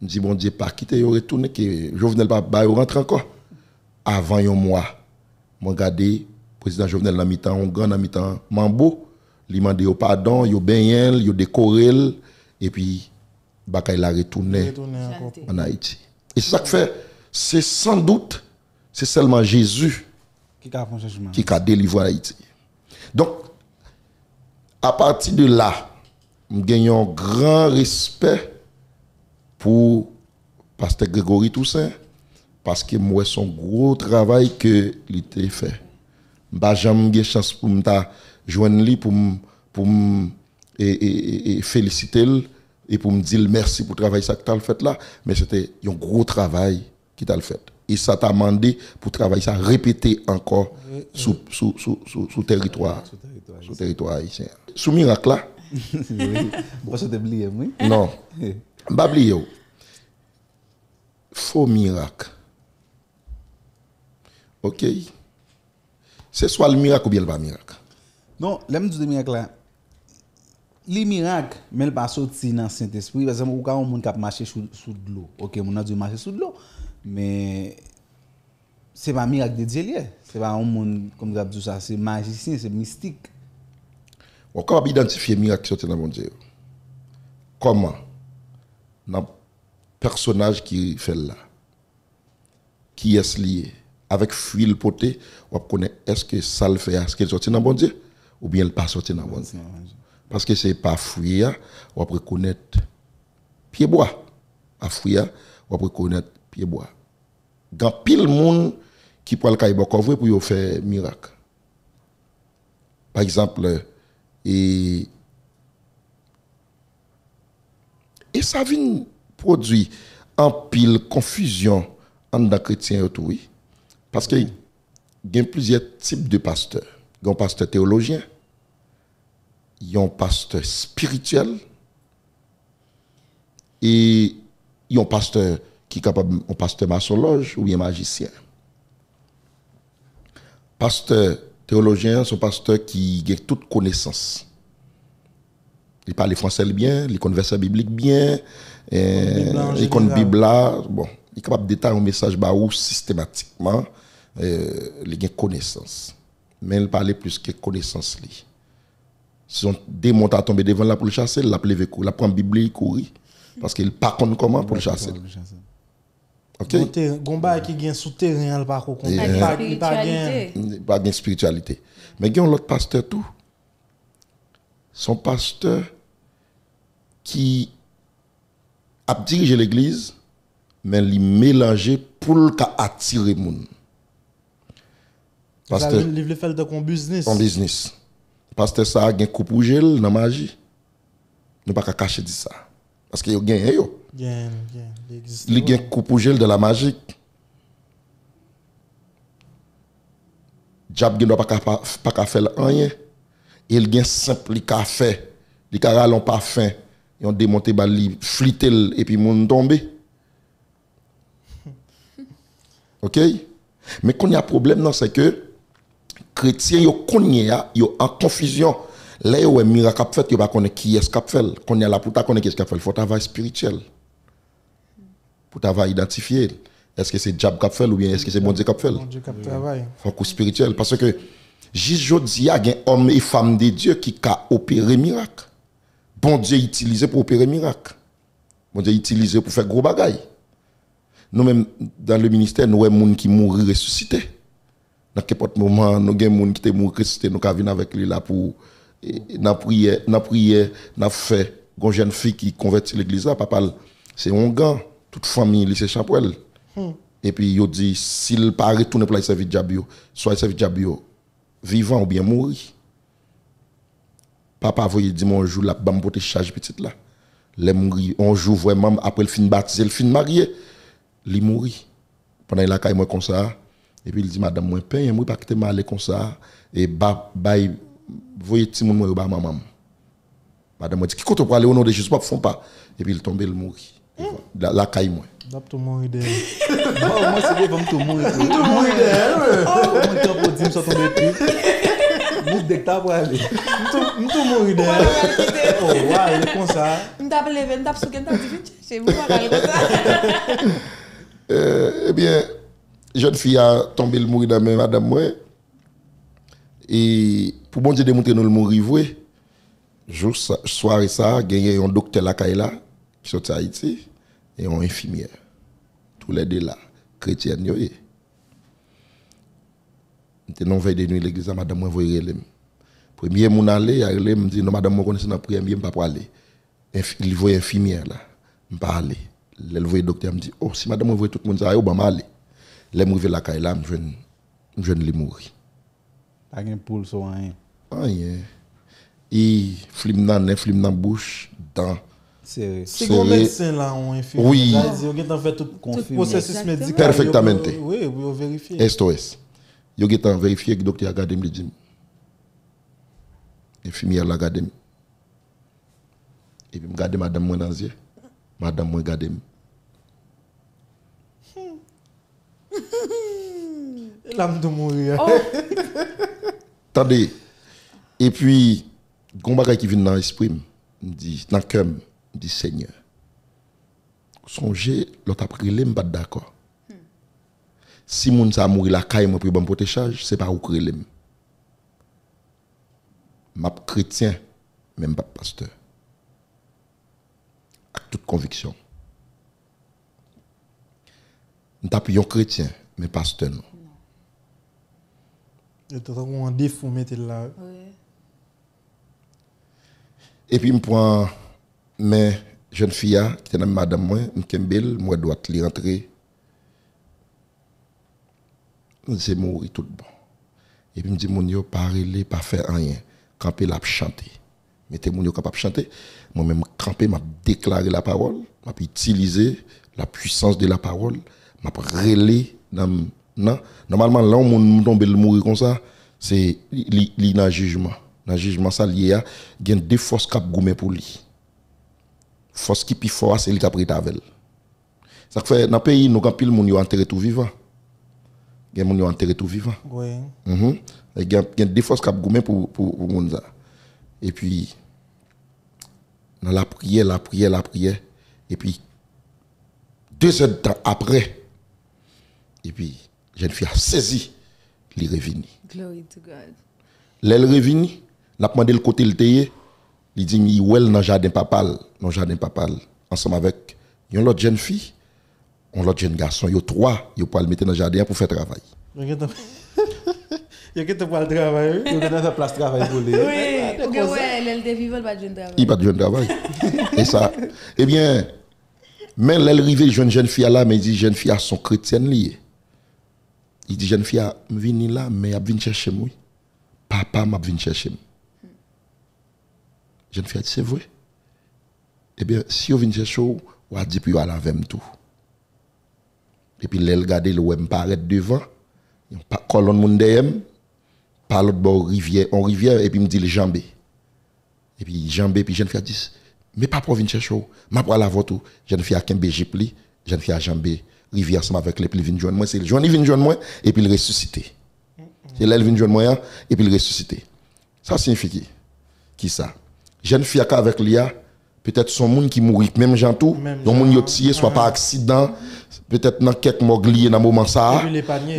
dis, bon Dieu, pas quitter, il retourné, que Jovenel pas rentre encore. Avant un mois, je regardé président Jovenel dans mi-temps, on grand dans mi-temps, Mambo, il m'a demandé pardon, il a bien, il a décoré, et puis, Bakay l'a retourné en Haïti. Et c'est ça que fait, c'est sans doute, c'est seulement Jésus
Qui a
qui délivré Haïti. Donc, à partir de là, nous gagnons un grand respect pour Pasteur Grégory Toussaint, parce que moi, son gros travail que il a fait. Je jamais eu chance pour me joindre lui pour me pour me- et, et- et- et féliciter le et pour me dire merci pour le travail que tu as fait là, mais c'était un gros travail qui t'a fait. Et ça t'a demandé pour travailler ça, répéter encore sous, sous, sous, sous, sous territoire,
Sur le territoire.
sous territoire haïtien. Sous miracle là,
Oui. Bon, ça t'oublié, oui?
non, yo, faux miracle. Ok? C'est soit le miracle ou bien le pas miracle.
Non, l'aime du miracle là. Les miracles, mais il pas sorti dans le Saint-Esprit. Par exemple, quand on a marché sous, sous de l'eau. Ok, on a dû marcher sous de l'eau. Mais c'est pas un miracle de Dieu. C'est pas un monde, comme dit ça, c'est magicien, c'est mystique.
On capable identifier miracle qui dans mon Dieu. Comment? Dans personnage qui fait là. Qui est lié? Avec fuil poté, on connaît est-ce que ça le fait? Est-ce qu'il sorti dans bon Dieu? Ou bien il pas sorti dans bon Dieu. Parce que c'est pas fouiller, on va reconnaître pied bois. À fouiller, on va reconnaître pied bois. Gan pile monde qui peut le caille pour faire miracle. Par exemple, et et ça vient produire en pile confusion entre chrétiens et. Parce que il y a plusieurs types de pasteurs. Il y a un pasteur théologien, il y a pasteur spirituel et il y a pasteur qui est capable, un pasteur maçonloge ou bien magicien. Pasteur théologien, c'est un pasteur qui a toute connaissance. Il parle français bien, il connaît verset biblique bien, il connaît Bible bon, il est capable de détailler un message bah, ou systématiquement, euh, il a connaissance. Mais il parle plus que connaissance. Li. Si on démonte à tomber devant là pour le chasser, il l'a levé, il prend la Bible, il courir. Parce qu'il ne pas comment pour le chasser.
Qui gagne souterrain, il pas contre.
Et,
Il pas-
euh,
il pas gagne.
Spiritualité.
pas de spiritualité. Mais il y a un autre pasteur tout. Son pasteur qui a dirigé l'église, mais il mélanger pour le cas attirer les gens.
Parce
Pasteur,
que il veut faire de ton business.
ton business. Pasteur ça a un coup pour gel dans la magie. Nous pas cacher ça. Parce qu'il y a gagné yo.
Il.
Il y a un coup pour de la magie. Diable ne doit pas pas faire rien. Il y a simple il a fait. Il a ralon pas fin. Et on démonté ba li flité et puis tombé. OK? Mais qu'on y a problème non c'est que chrétiens yo en confusion. Là yo un miracle fait yo pas connaît qui est-ce qu'a fait. Qu'on y a là pour ta connaître qui est-ce qu'a fait, il faut travail spirituel. Pour t'avoir identifié. Est-ce que c'est qu'a fait ou bien est-ce que c'est bon Dieu qu'a fait?
Mon Dieu, cap travail.
un coup spirituel. Parce que, juste aujourd'hui, il y a des hommes et femmes de Dieu qui ont opéré miracle. Bon Dieu utilisé pour opérer miracle. Bon Dieu utilisé pour faire gros bagailles. Nous-mêmes, dans le ministère, nous avons des gens qui mourent ressuscités. Dans n'importe moment, nous avons des gens qui morts ressuscités, nous avons avec lui là pour. Nous prière, nous prière, nous fait. Une jeune fille qui convertit l'église là, papa, c'est un gars, toute famille, lycée Champouel. Et puis, il dit, s'il pas retourner pour la servir diable, yo, soit diable, yo, vivant ou bien mourir. Papa voyait dit mon jour là, bam pour charge petite là. Les mourir, on joue vraiment après le fin baptisé, le fin marié, il mourit. Pendant il a caille moi comme ça. Et puis il dit madame moi pain, moi pas quitter mal comme ça et ba bay voyez petit moun moi ba maman. Madame moi dit qui compte pour aller au nom de Jésus pas font pas. Et puis il tombe il mourit. La, la caille moi.
D'ap tout mon idée.
Bon, moi, c'est devant tout le monde. Tout le monde est Mon temps pour dire, ça tombe plus. Move dès que t'as pour aller.
Tout mon idée. Oh, ça.
Je tape levé, je tape sous, je tape du chez vous, pas comme ça.
Euh, eh bien, jeune fille a tombé le mourir dans madame moi. Et pour bon Dieu démontrer nous le mourir vrai, jour ça- soir ça, gagné un docteur là là qui sorti à Haïti et infirmière. Tous les deux là, chrétienne yo. eh. Non veille de nuit l'église madame moi voyait relem. Premier mon aller, il allé me dit non madame moi connaissez dans prière bien pas pour aller. Il voyait infirmière là, me pas aller. Le voyait docteur me dit oh si madame moi voyait tout le monde ça, yo ba aller. Les m'rivé la caille là, me me jeune li mourir.
Pas de poule rien.
Rien. Et flim nan nez, flim nan bouche, dents. C'est
vous
vrai.
médecin là, on infirmier.
Oui.
Avez fait tout le processus médical.
Perfectamente.
Oui, oui, vous vérifiez.
SOS. Yo getan vérifié que le docteur a gardé me dit. Infirmière la gardé. Et puis me gardé madame moi dans les yeux. Madame moi gardé.
L'âme de mourir.
Oh,
Attendez. Et puis, gon bagay qui vient dans l'esprit, me dit, dans le cœur, dit Seigneur. Songez, l'autre après, je pas d'accord. Si moun sa mouri la caille, moi, pour bon charge, c'est pas ou krelem. M'a chrétien, même pas pasteur. Avec toute conviction. Nous t'appuyons chrétien, mais pasteur non.
Il y a un défaut, mettez là.
Et puis, je prends mes jeunes filles qui étaient dans madame moi, belle, moi dois les rentrer. C'est mourir tout bon. Et puis, me dis, mon yo, pas pas faire rien. Camper la chanter. Mettez mon yo capable chanter. Moi-même, camper, m'a déclaré la parole, m'a utilisé la puissance de la parole, m'a relé dans non normalement là on tombe le mourir comme ça c'est li li dans jugement dans jugement ça lié a deux forces cap goumé pour lui force qui plus fort c'est lui qui a pris avec ça fait dans pays nous grand pile moun yo enterré tout vivant gen moun yo enterré tout vivant
Oui.
Mhm. Il y a il y a des forces cap goumé pour pour pour ça. Et puis dans la prière, la prière, la prière et puis deux heures de temps après et puis jeune fille a saisi il est revenu.
Glory to God.
L'elle revenu, l'a demandé le côté le teye, il dit il well dans jardin papal, dans jardin papal ensemble avec une autre jeune fille, un autre jeune garçon, yo trois, yo pour le mettre dans jardin pour faire travail.
Il y a le travail.
Yo gen nan place travail pour lui.
Oui, ok, ouais, l'elle de vivre, elle va jeune travail.
il pas de travail. Et ça, eh bien, mais l'arrivée jeune jeune fille là, mais il dit jeune fille à son chrétienne lié. Il dit jeune fille a vini là, mais elle vient chercher moi. Papa m'a venu chercher moi. Jeune a dit c'est vrai. Eh bien, si vous venez chercher, vous a dit puis vous allez avec tout. Et puis elle regarde le web paraître devant, il a pas colonne moun derrière, par l'autre bord rivière, en rivière et puis me dit le jambé. Et puis jambé puis jeune a dit mais pas pour venir chercher, m'a pour la vote jeune fille a qu'un Égypte li, jeune fille a jambé rivière ensemble avec les puis vinn joindre moi, c'est le joindre vinn joindre moi et puis il ressuscité. C'est là il vinn joindre moi hein, et puis il ressuscité. Ça signifie qui? Qui ça? Jeune fille a avec Lia peut-être son monde qui mourit même gens tout,
Même
donc monde
gens.
yo tiré soit par accident, peut-être dans quelques liés dans moment ça.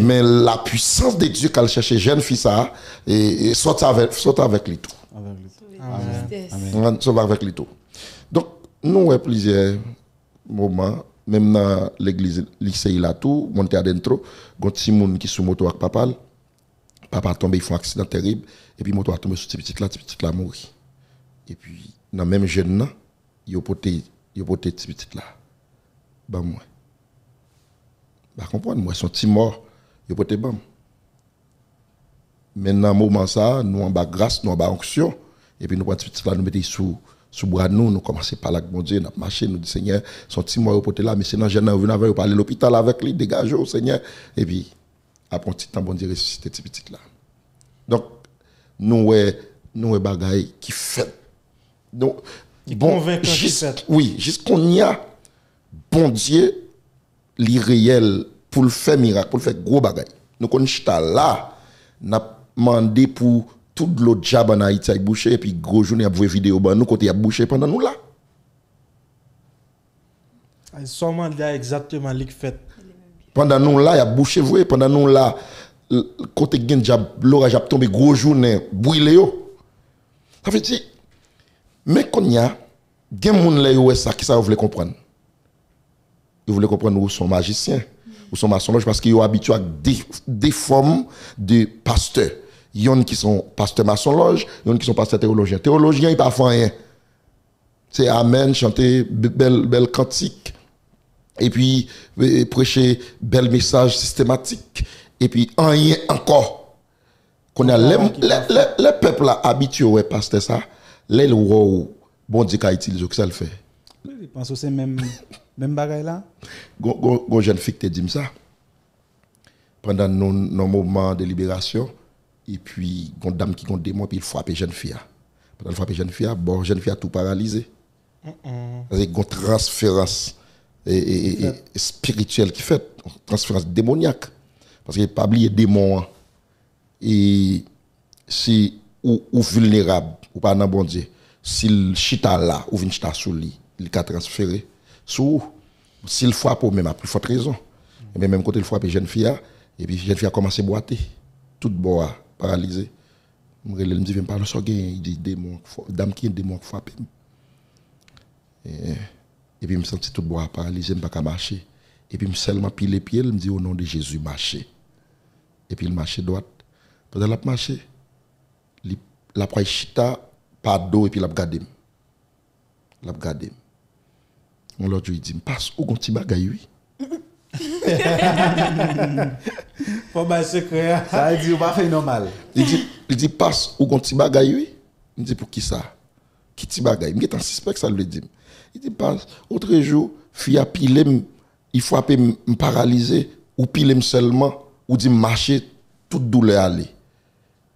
Mais la puissance de Dieu qu'elle cherche jeune fille ça et, et saute avec saute avec lui tout. Ça va avec lui tout. Donc, nous avons plusieurs moments, même dans l'église lycée là tout, monter à dentro, quand petit monde qui sous moto avec papa, papa tombe, il fait un accident terrible, et puis moto a tombé sur cette petite là, cette petite là mourir. Et puis, dans le même jeune là, il a porté, il a cette petite là. Bah moi. Bah comprendre, moi, son petit mort, il a porté bam. Maintenant, moment ça, nous en bas grâce, nous en bas onction, et puis nous prenons petit là, nous mettons sous sous bras nous, nous commençons par là, mon Dieu, nous marché, nous dit Seigneur, son petit mort porté là, mais c'est dans jeune nous venons nous parler à l'hôpital avec lui, dégagez au Seigneur, et puis après un petit temps, bon Dieu, ressuscité petit petit là. Donc, nous, nous, ouais, bagaille qui fait. Donc,
Qui qui
juste-. Oui, juste qu'on y a, bon Dieu, l'irréel, pour le faire miracle, pour le faire gros bagaille. Nous connaissons là, n'a demandé pour tout l'autre job en Haïti à boucher, et puis gros journée à voir vidéo, ben, nous, côté à boucher pendant nous là.
C'est Seulement là exactement ce fait.
Pendant nous là, il y a bouché vrai. Pendant nous là, le côté l'orage a tombé gros journée, brûlé. Ça veut dire, mais qu'on y a, gen moun là yo ça, qui ça vous voulez comprendre? Vous voulez comprendre où sont magiciens, où sont maçons parce qu'ils sont habitués à des, des formes de pasteurs. Il y en a qui sont pasteurs maçons loge, il y en a qui sont pasteurs théologiens. Théologiens, ils ne font rien. C'est Amen, chanter be- belle, belle cantique et puis euh, prêcher bel message systématique et puis en rien encore qu'on a les,
qui
les, les, les peuples habitués ouais pasteur ça les wow, bon Dieu qu'a utilisé que ça le fait
Je pense que c'est même même bagaille là.
Gon- jeune fille qui te dit ça pendant nos, nos moments de libération et puis gon dame qui gon démon puis il frappe jeune fille pendant il frappe jeune fille bon jeune fille a tout paralysé c'est une transférence et, et- et- et spirituelle qui fait, une transférence démoniaque. Parce qu'il pas oublier démon. Et si ou, ou vulnérable, ou pas dans bon Dieu, s'il chita là, ou vient chita sous lui, il peut transférer sous s'il frappe même à plus forte raison. Et même même côté il frappe jeune fille, et puis jeune fille a commencé à boiter, toute bois, paralysée. Je me dis, viens parler sur il dit dame qui est démon qui frappe. Et puis, je me sentis tout bois paralysé, je ne pas marcher. Et puis, seulement pile les pieds, il me dit au nom de Jésus, marchez. Et puis, il marchait droite. Pendant qu'il marché, il a pris chita, pas d'eau, et puis il a regardé. Il a regardé. On l'autre jour, il dit, passe où un petit bagaille, oui.
Faut pas secret.
Ça veut dire, pas fait normal.
Il dit, il dit passe ou un petit bagaille, oui. Il dit, pour qui ça? Qui petit bagaille Il est en suspect, ça le dit. Il dit, passe. Autre jour, fille a pilé, il faut me paralyser, ou piler seulement, ou dit marcher, toute douleur aller.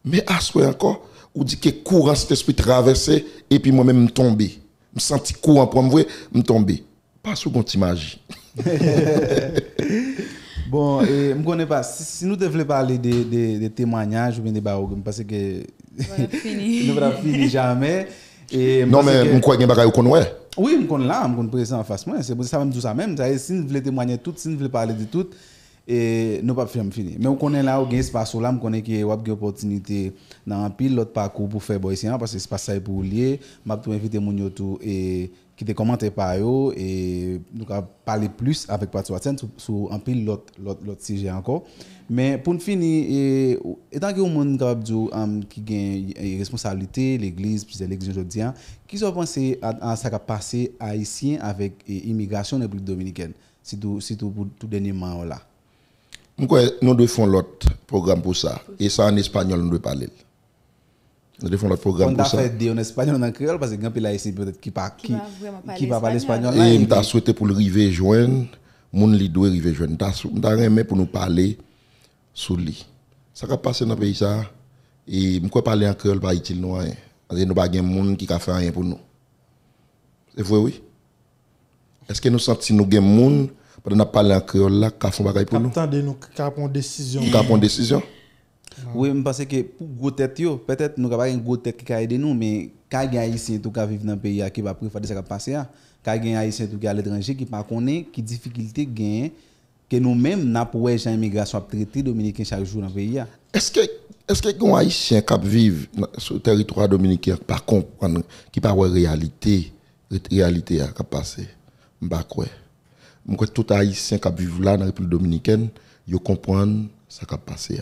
Mais à ce moment encore, ou dit que courant cet esprit traversé, et puis moi-même me tomber. Me senti courant pour me voir, me tomber. Passe ou un petit magie.
Bon, et je ne connais pas. Si, si nous devons parler des de, de témoignages ou bien des barreaux, parce que nous ne finir jamais. Et
Non, mais
que-
je crois qu'il y a qu'on ouais.
Oui, je connais là, je connais présent en face moi. C'est pour ça même tout ça même. Ça dire, Si nous voulons témoigner tout, si nous voulons parler de tout, et nous pas faire fini. Mais on connaît là, on a espace là, on connaît qu'il y a une opportunité dans un pile l'autre parcours pour faire boy parce que pas ça est pour lier. M'a tout invité mon yo tout et qui te commenté par eux et nous parler plus avec Patrick Watson sur, un pile l'autre l'autre sujet encore. Mais pour finir, étant que monde capable de um, qui gagne eh, responsabilité, l'église, puis l'église aujourd'hui, hein, qui sont pensé à, ça qui a passé haïtien avec eh, immigration en République dominicaine, surtout, surtout pour tout dernier là.
Que nous devons faire l'autre programme pour ça. Et ça en espagnol, nous devons parler. Nous devons faire l'autre
On
programme
a
pour ça.
fait des en espagnol en créole parce que quand il a ici peut-être qui pas
Qui
qui
parler
qui
espagnol.
Et
il-
t'ai souhaité pour le river joindre, mon li doit river joindre. T'ai aimé pour nous parler sur lui. Ça va passer dans le pays ça. Et crois parler en créole pas utile nous rien. Parce que nous pas de monde qui a fait rien pour nous. C'est vrai oui? Est-ce que nous sentons nous avons monde pendant qu'on parle en créole là qui font bagaille pour nous?
Captain de nous qui prend une décision.
Qui prend une décision?
Oui, je pense que pour gros tête peut-être nous avons une gros tête qui va aider nous mais quand il y a haïtien tout cas vivre dans le pays qui va préférer ça qui passer quand il y a haïtien tout cas à l'étranger qui pas connaît qui difficulté gagne que nous-mêmes n'a pour gens immigration à traiter dominicain chaque jour dans le pays.
Est-ce que est-ce que les haïtiens qui vivent sur le territoire dominicain pas comprendre qui pas la réalité ré- réalité a qui passé? M'pa croire je crois que tout haïtien qui vivent là dans la République dominicaine yo comprendre ça qui passé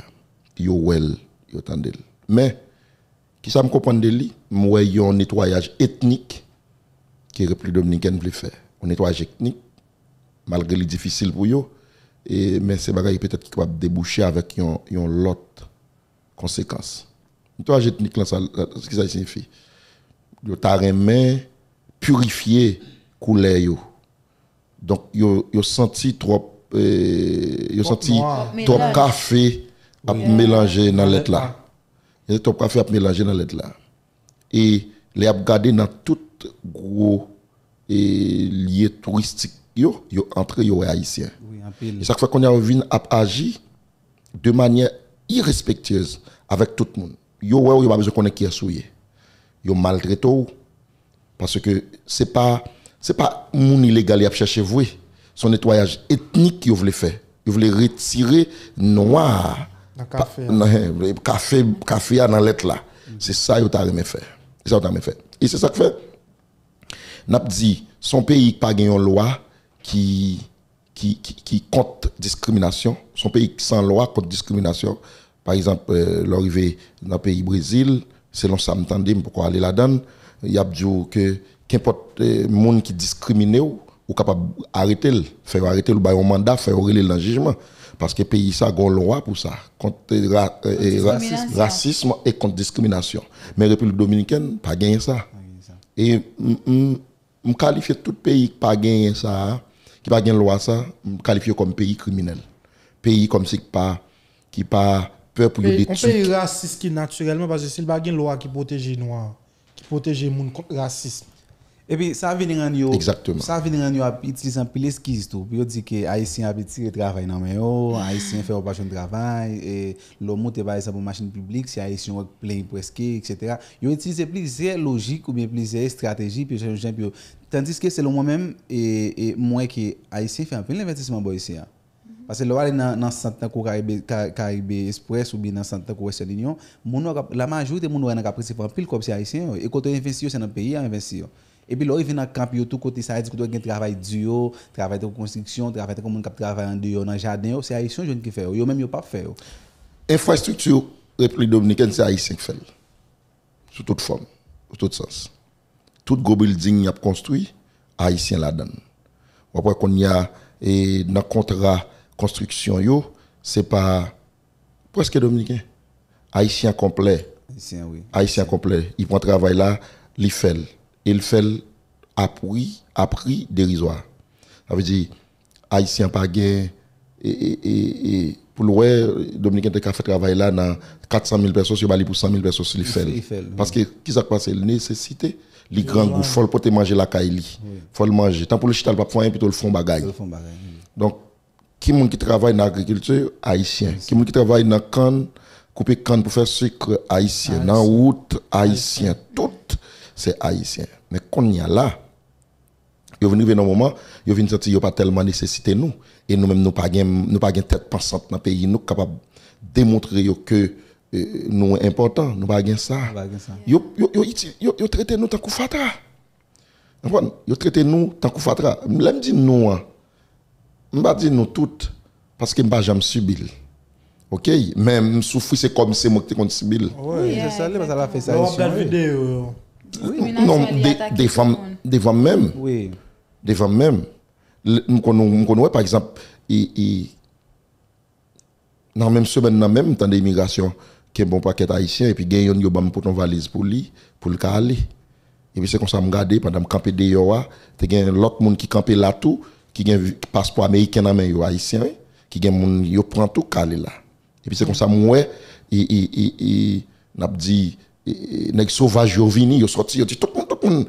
yo well yo tendel mais qui ça me comprendre de lui moi yo un nettoyage ethnique que la République dominicaine veut faire un nettoyage ethnique malgré les difficile pour eux mais c'est bagaille peut-être qui déboucher avec yon l'autre conséquence nettoyage ethnique ce que ça signifie? Ta remet purifier couleur donc yo yo senti trop euh, senti trop café à mélanger dans l'être là. il y a trop café à mélanger dans l'être là. Et les a gardé dans tout gros et lieu touristique. Yo yo entré yo haïtien.
Oui,
et ça fait qu'on a vu à agir de manière irrespectueuse avec tout le monde. Yo ouais, yo pas besoin qu'on qui est souillé. Yo maltraité parce que c'est pas c'est pas moun illégal qui a cherché vous. Son nettoyage ethnique qu'il voulait faire. Il voulait retirer noir
Dans café.
Pa- nan, le café café a dans lettre là. C'est ça yo t'a remis faire. C'est ça t'a remis faire. Et c'est ça que fait n'a dit son pays pas une loi qui qui qui, qui contre discrimination, son pays sans loi contre discrimination. Par exemple, euh, l'arrivée dans le pays Brésil, selon ça m'entendait pourquoi aller là-dedans, il y a dit que qu'importe monde qui discrimine ou ou capable arrêter le, faire arrêter le bail mandat, faire le jugement parce que pays ça a une loi pour ça contre ra-
Discrimination.
racisme et contre discrimination. Mais République dominicaine pas gagné ça. Et je qualifie tout pays qui pas gagné ça, qui pas gagné loi ça, me qualifie comme pays criminel. Pays comme si qui pas qui pas peur pour des
On pays raciste qui naturellement, parce que c'est le une loi qui protège les noirs, qui protège les gens contre le racisme.
Et puis, ça vient rendre yo.
Exactement.
Ça vient rendre yo à utiliser un pile esquisse tout. Puis, yo dit que Haïtien a tiré travail dans yo, Haïtien fait pas de travail, et l'homme monte pas ça pour machine publique, si Haïtien work play presque, etc. Yo utilise plusieurs logiques ou bien plusieurs stratégies, puis puis Tandis que le moi-même, et, et moi qui Haïtien fait un peu l'investissement ici. hein. Parce que là, dans dans centre ko Caraïbe Ca- Caraïbe Express ou bien dans centre ko Western Union, la majorité wak n'a apprécié un pile comme haïtien et quand on investit dans le pays à investir. Et puis là, il vient dans le camp, tout côté, ça dire que tu as un travail dur, travail de construction, travail de comme on travaille en dehors, dans le jardin, yo, c'est haïtien qui fait. yo. Yo même yo pas fait. yo.
Infrastructure République Dominicaine, c'est haïtien qui fait. Sous toute forme, sous tout sens. Tout gros building y a construit, haïtien là-dedans. Après qu'on y a et dans le contrat construction yo, c'est pas presque dominicain. Haïtien complet.
Haïtien, oui.
Haïtien complet. Il prend travail là, il fait. Il fait à prix dérisoire. Ça veut dire, Haïtien pas et, et, et, pour le ouais, Dominicain te fait travail là, dans 400 000 personnes, il va aller pour 100 000 personnes, il fait.
il.
Parce que, qui ça passe? La nécessité. Les grands goûts, faut le manger la caille. Faut le manger. Tant pour le chital, pas faire plutôt le fond bagaille. Donc, qui moun qui travaille dans l'agriculture, haïtien. Qui moun qui travaille dans canne, couper canne pour faire sucre, haïtien. Dans route, haïtien. Tout, c'est haïtien. Mais qu'on y a là, yo venu dans un moment, yo venu sentir yo pas tellement nécessité nous et nous même nous pas gain nous pas gain tête pensante dans le pays nous capable démontrer yo que euh, nous important, nous pas gain ça.
Pas ça.
Yo traité nous tant que fatra. Yo traité nous tant que fatra. L'aime dit nous hein. M'pa dit nous toutes parce que m'pa jamais subi. OK, même souffrir c'est comme c'est moi qui t'ai subi.
Oui, c'est ça, là, parce qu'elle a fait ça.
On
haïtien,
regarde
oui.
Non, des, des femmes des femmes même
Oui.
des femmes même. Nous connaissons, par exemple, et, dans la même semaine, dans la même temps d'immigration, qui est bon paquet haïtien, et puis il y a un pour ton valise pour lui, pour le cas aller. Et puis c'est comme ça, me garder pendant que je campais dehors, il y a l'autre monde qui campait là tout, qui a un passeport américain dans la main, yo haïtien, oui, qui a un yo prend tout calé là. Et puis c'est comme ça, moi, et, et, et, et, dit, nèg sauvage yo vini, yo sorti, yo dit tout monde, tout monde,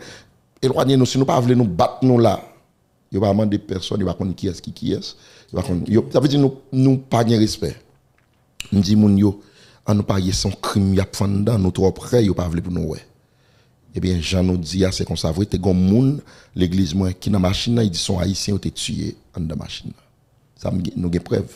nous, si nous pas voulons nous battre nous là. Yo pas demander personne, yo pas connaître qui est qui qui est. Yo pas yo- Ça veut dire nous nous pas de respect. Nous dit moun yo, en nous pas son crime y a dedans, nous trop près, yo pas pour nous ouais. Eh bien, Jean nous dit, ah, c'est comme ça, vrai, t'es gon moun, l'église, moi, qui dans machine, là, il dit, son haïtien, ou t'es tué, en dans machine. Ça, me- nous avons preuve.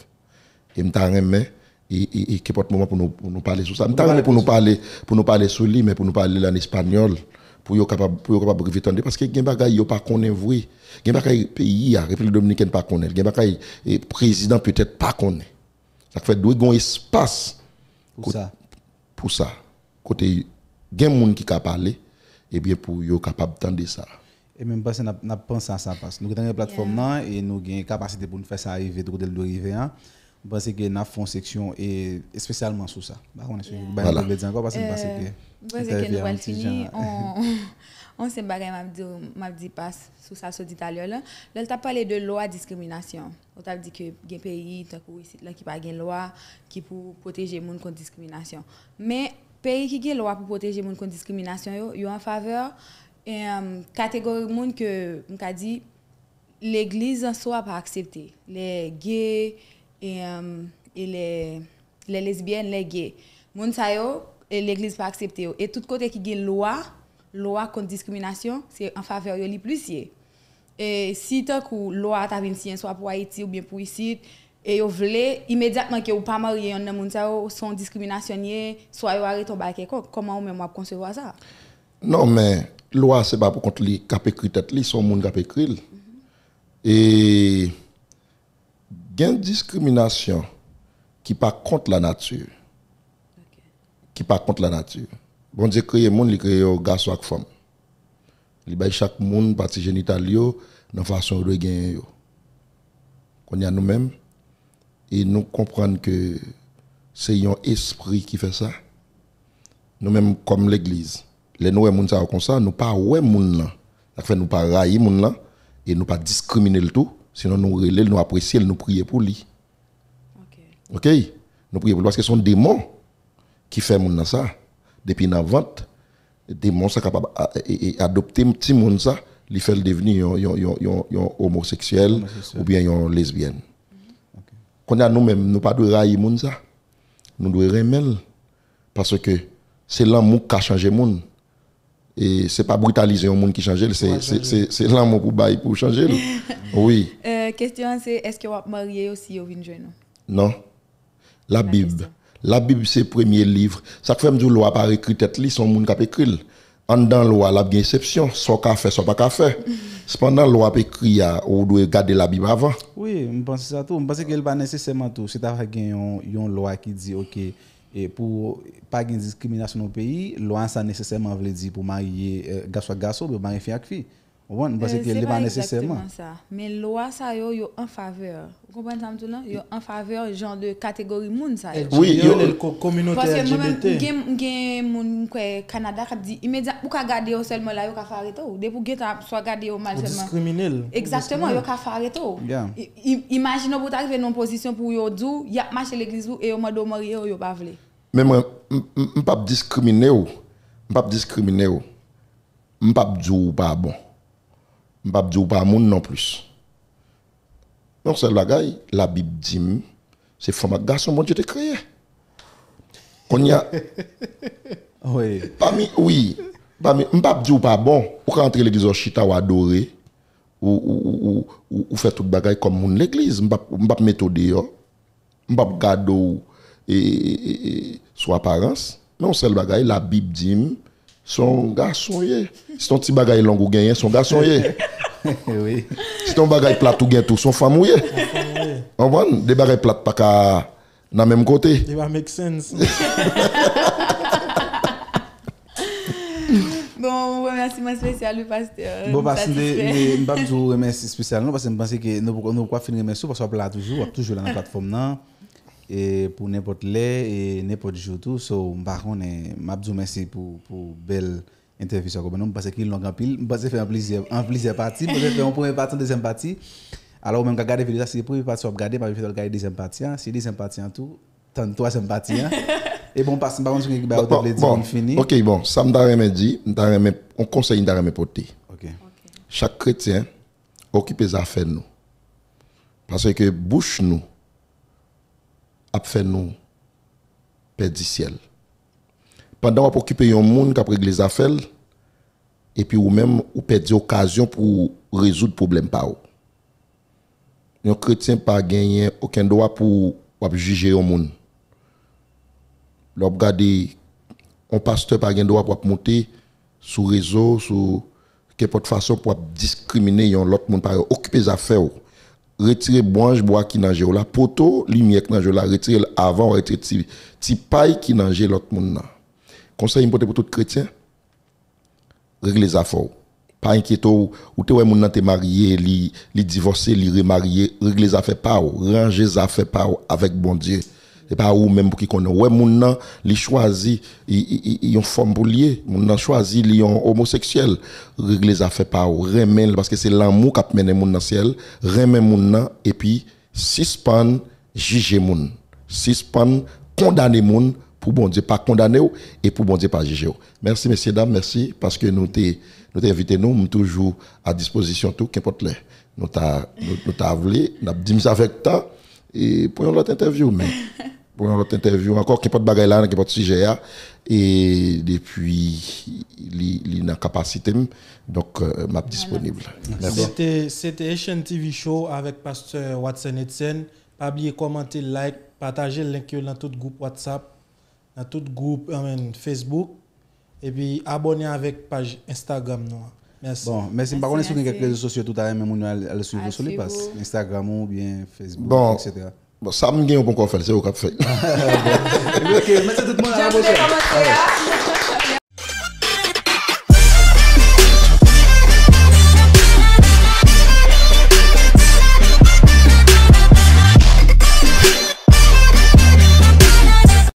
Et m'ta remet, et, et, et, qui porte moment pour nous, pour nous parler sur ça. Remet pour nous parler, pour nous parler sur lui, mais pour nous parler en espagnol, pour yo capable, pour capable de parce que gen bagay yo pas connaît vrai. Gen bagay pays, la République Dominicaine pas connaît. Gen bagay, et président peut-être pas connaît. Ça fait doit gon espace
Pour ça.
pour ça. Côté gen moun qui ka parler, et bien pour yo capable tendre ça.
Et même parce que nous avons pensé à ça. Parce que nous avons une plateforme là, et nous avons une capacité pour nous faire ça arriver de côté de l'arrivée. Pense que nous avons une section et spécialement sur ça. Bah, on est sur
Voilà.
encore parce que je pense que.
Nous allons finir. On, on sait pas m'a dit m'a dit passe sous ça ce dit à l'heure là. Là, tu as parlé de loi discrimination. On t'a dit que un pays tant que ici là qui pas une loi qui pour protéger les gens contre discrimination. Mais pays qui a une loi pour protéger les gens contre discrimination yo, yo en faveur et um, catégorie de monde que dit l'église en soi pas accepté les gays et, euh, les, les lesbiennes les gays. Moun sa yo l'église pas accepté et tout côté qui une loi loi contre discrimination c'est en faveur yo li plus et si tant que loi ta vinn si soit pour Haïti ou bien pour ici et yo vle immédiatement que ou pas marié un moun sa yo son discrimination yé, soit yo arrête ton bail comment ou même concevoir ça?
Non, mais loi, c'est pas pour contre les cap écrit tête li, son cap écrit. Et gain discrimination qui pas contre la nature. Qui pas contre la nature. Bon Dieu créé monde, il créé garçon et femme. Il bay chaque monde partie génitale dans façon de gagner y a nous-mêmes et nous comprendre que c'est un esprit qui fait ça nous-mêmes comme l'église, les nous comme ça, nous pas ouais moun là. Ça fait nous pas railler moun là et nous pas discriminer le tout, sinon nous relais, nous apprécier, nous prier pour lui.
OK
Nous prier pour lui parce que son démon qui fait moun là ça depuis la vente, démon ça capable à- et- et adopter petit moun ça, lui fait le devenir un- un- un- un- un homosexuel ou bien un lesbienne. Qu'on a nous-mêmes, nous pas de railler moun ça. Nous devons remettre parce que c'est l'amour qui a changé le monde. Et c'est pas brutaliser un monde qui change, c'est c'est- c'est c'est l'amour pour bailler pour changer. oui,
Euh, question c'est est-ce que vous êtes marié aussi au vin jeune
non. La Bible. La Bible, c'est le premier livre. Ça fait que je ne pas écrit tête, li, son monde qui a écrit. en dans loi la bien exception, soit qu'a fait, soit pas qu'a fait. Cependant loi peut écrit on doit garder la Bible avant.
Oui, je pense ça tout. Je pense que pas nécessairement tout. C'est à une une loi qui dit OK E pou pa gen diskriminasyon nou peyi, lwa an sa nesesèman vle di pou marye eh, gaso a gaso, pou marye fi ak fi.
Ouais, parce que n'est pas nécessairement ça. Mais loi ça yo yo en faveur. Vous comprenez ça là Yo en faveur genre de catégorie moun ça.
Oui, yo le communauté
Parce que
LGBT.
moi gen moun Canada qui dit immédiat pour ka garder au seulement là yo ka faire tout. Dès pour geta soit garder au mal
Ou
seulement.
discriminer.
Exactement, yo ka faire tout.
Yeah.
I- i- Imagine vous arriver dans une position pour yo dou, y a marché l'église ou et yo mando marié ou yo pas vle.
Mais moi, je ne pas discriminer ou. Je pas discriminer ou. Je pas dire ou pas bon. Je pas dire ou pas non plus. Non, c'est la gaille, la Bible dit, c'est femme garçon, mon Dieu te créé. Qu'on y a,
Oui.
parmi, oui, parmi, je pas dire pas bon, ou quand l'église au chita ou adorer, ou, ou, ou, ou, ou faire tout bagaille comme moun l'église, je pas dehors, je pas garder et, et, et, sous apparence, mais on seul bagaille, la Bible dit, son garçon. Si ton petit bagaille long ou gagné, son garçon
oui.
Si ton bagaille plat ou tout, son femme ou. On voit, des bagailles plates pas qu'à, dans le même côté.
Il va make sense.
Bon, remerciement spécial le pasteur.
Bon, parce que
satisfait.
je ne pas vous remercier spécialement parce que je pense que nous nous pas finir remercier parce qu'on là toujours, toujours dans la plateforme là et pour n'importe les et n'importe jour tout. So, par contre, je vous merci pour pour belle interview ça comme parce qu'il long en pile, parce que fait un plaisir en plusieurs parties, parce que fait en première partie, deuxième partie. Alors même quand regarder vidéo ça c'est première partie regarder, je vais regarder deuxième partie, c'est deuxième partie en tout, tant troisième partie hein. Et bon, parce que par contre, je
bon,
vais dire, on finit.
ok, bon, ça me remet dit, remet- on conseille de remettre porter.
OK.
Chaque chrétien occupe les affaires nous. Parce que bouche nous a fait nous perdre du ciel. Pendant qu'on occupe un monde qui a régler les affaires, et puis ou même ou perdre l'occasion pour résoudre le problème. Un chrétien pas gagné aucun droit pour pour juger un monde. L'on regarde un pasteur pas gagné droit pour monter sur réseau, sur quelque façon pour discriminer un l'autre monde par occuper les affaires. Retirer branche bois qui nage là, poteau lumière qui nage là, retirer avant retirer ti ti paille qui nage l'autre monde là. Conseil important pour tout chrétien régler les affaires. Pas inquiéter ou ou te ouais moun nan marié, li li divorcé, li remarié, régler les affaires pas ranger les affaires pas avec bon Dieu. Et pas ou même pour qui connaît. Ouais moun nan li choisi yon forme pour lier, moun nan choisi li yon homosexuel, régler les affaires pas ou, remen parce que c'est l'amour qui mène moun nan ciel, remen moun nan et puis suspend juger moun. Suspend condamner moun pour bon Dieu pas condamner et pour bon Dieu pas juger. Merci messieurs dames, merci parce que nous t'es nous invité nous, nous toujours à disposition tout qu'importe les. Nous t'a nous, nous t'a nous dit avec temps et pour une autre interview mais pour une autre interview encore qu'importe bagaille là, qu'importe sujet là et depuis li dans capacité donc euh, m'a disponible.
C'était c'était Asian TV Show avec pasteur Watson Etienne. Pas oublier commenter, like, partager le link dans tout groupe WhatsApp, dans tout groupe Facebook et puis abonner avec page Instagram nous. Merci.
Bon, merci. Par contre, sur quelques réseaux sociaux, tout à l'heure, même on a le suivre sur les passes. Instagram ou bien Facebook,
Bon.
etc.
Bon, sa mwen gen yon kon kon fèl, se
yo kap fèl. Ok, mwen se tout
moun an
apos
fèl.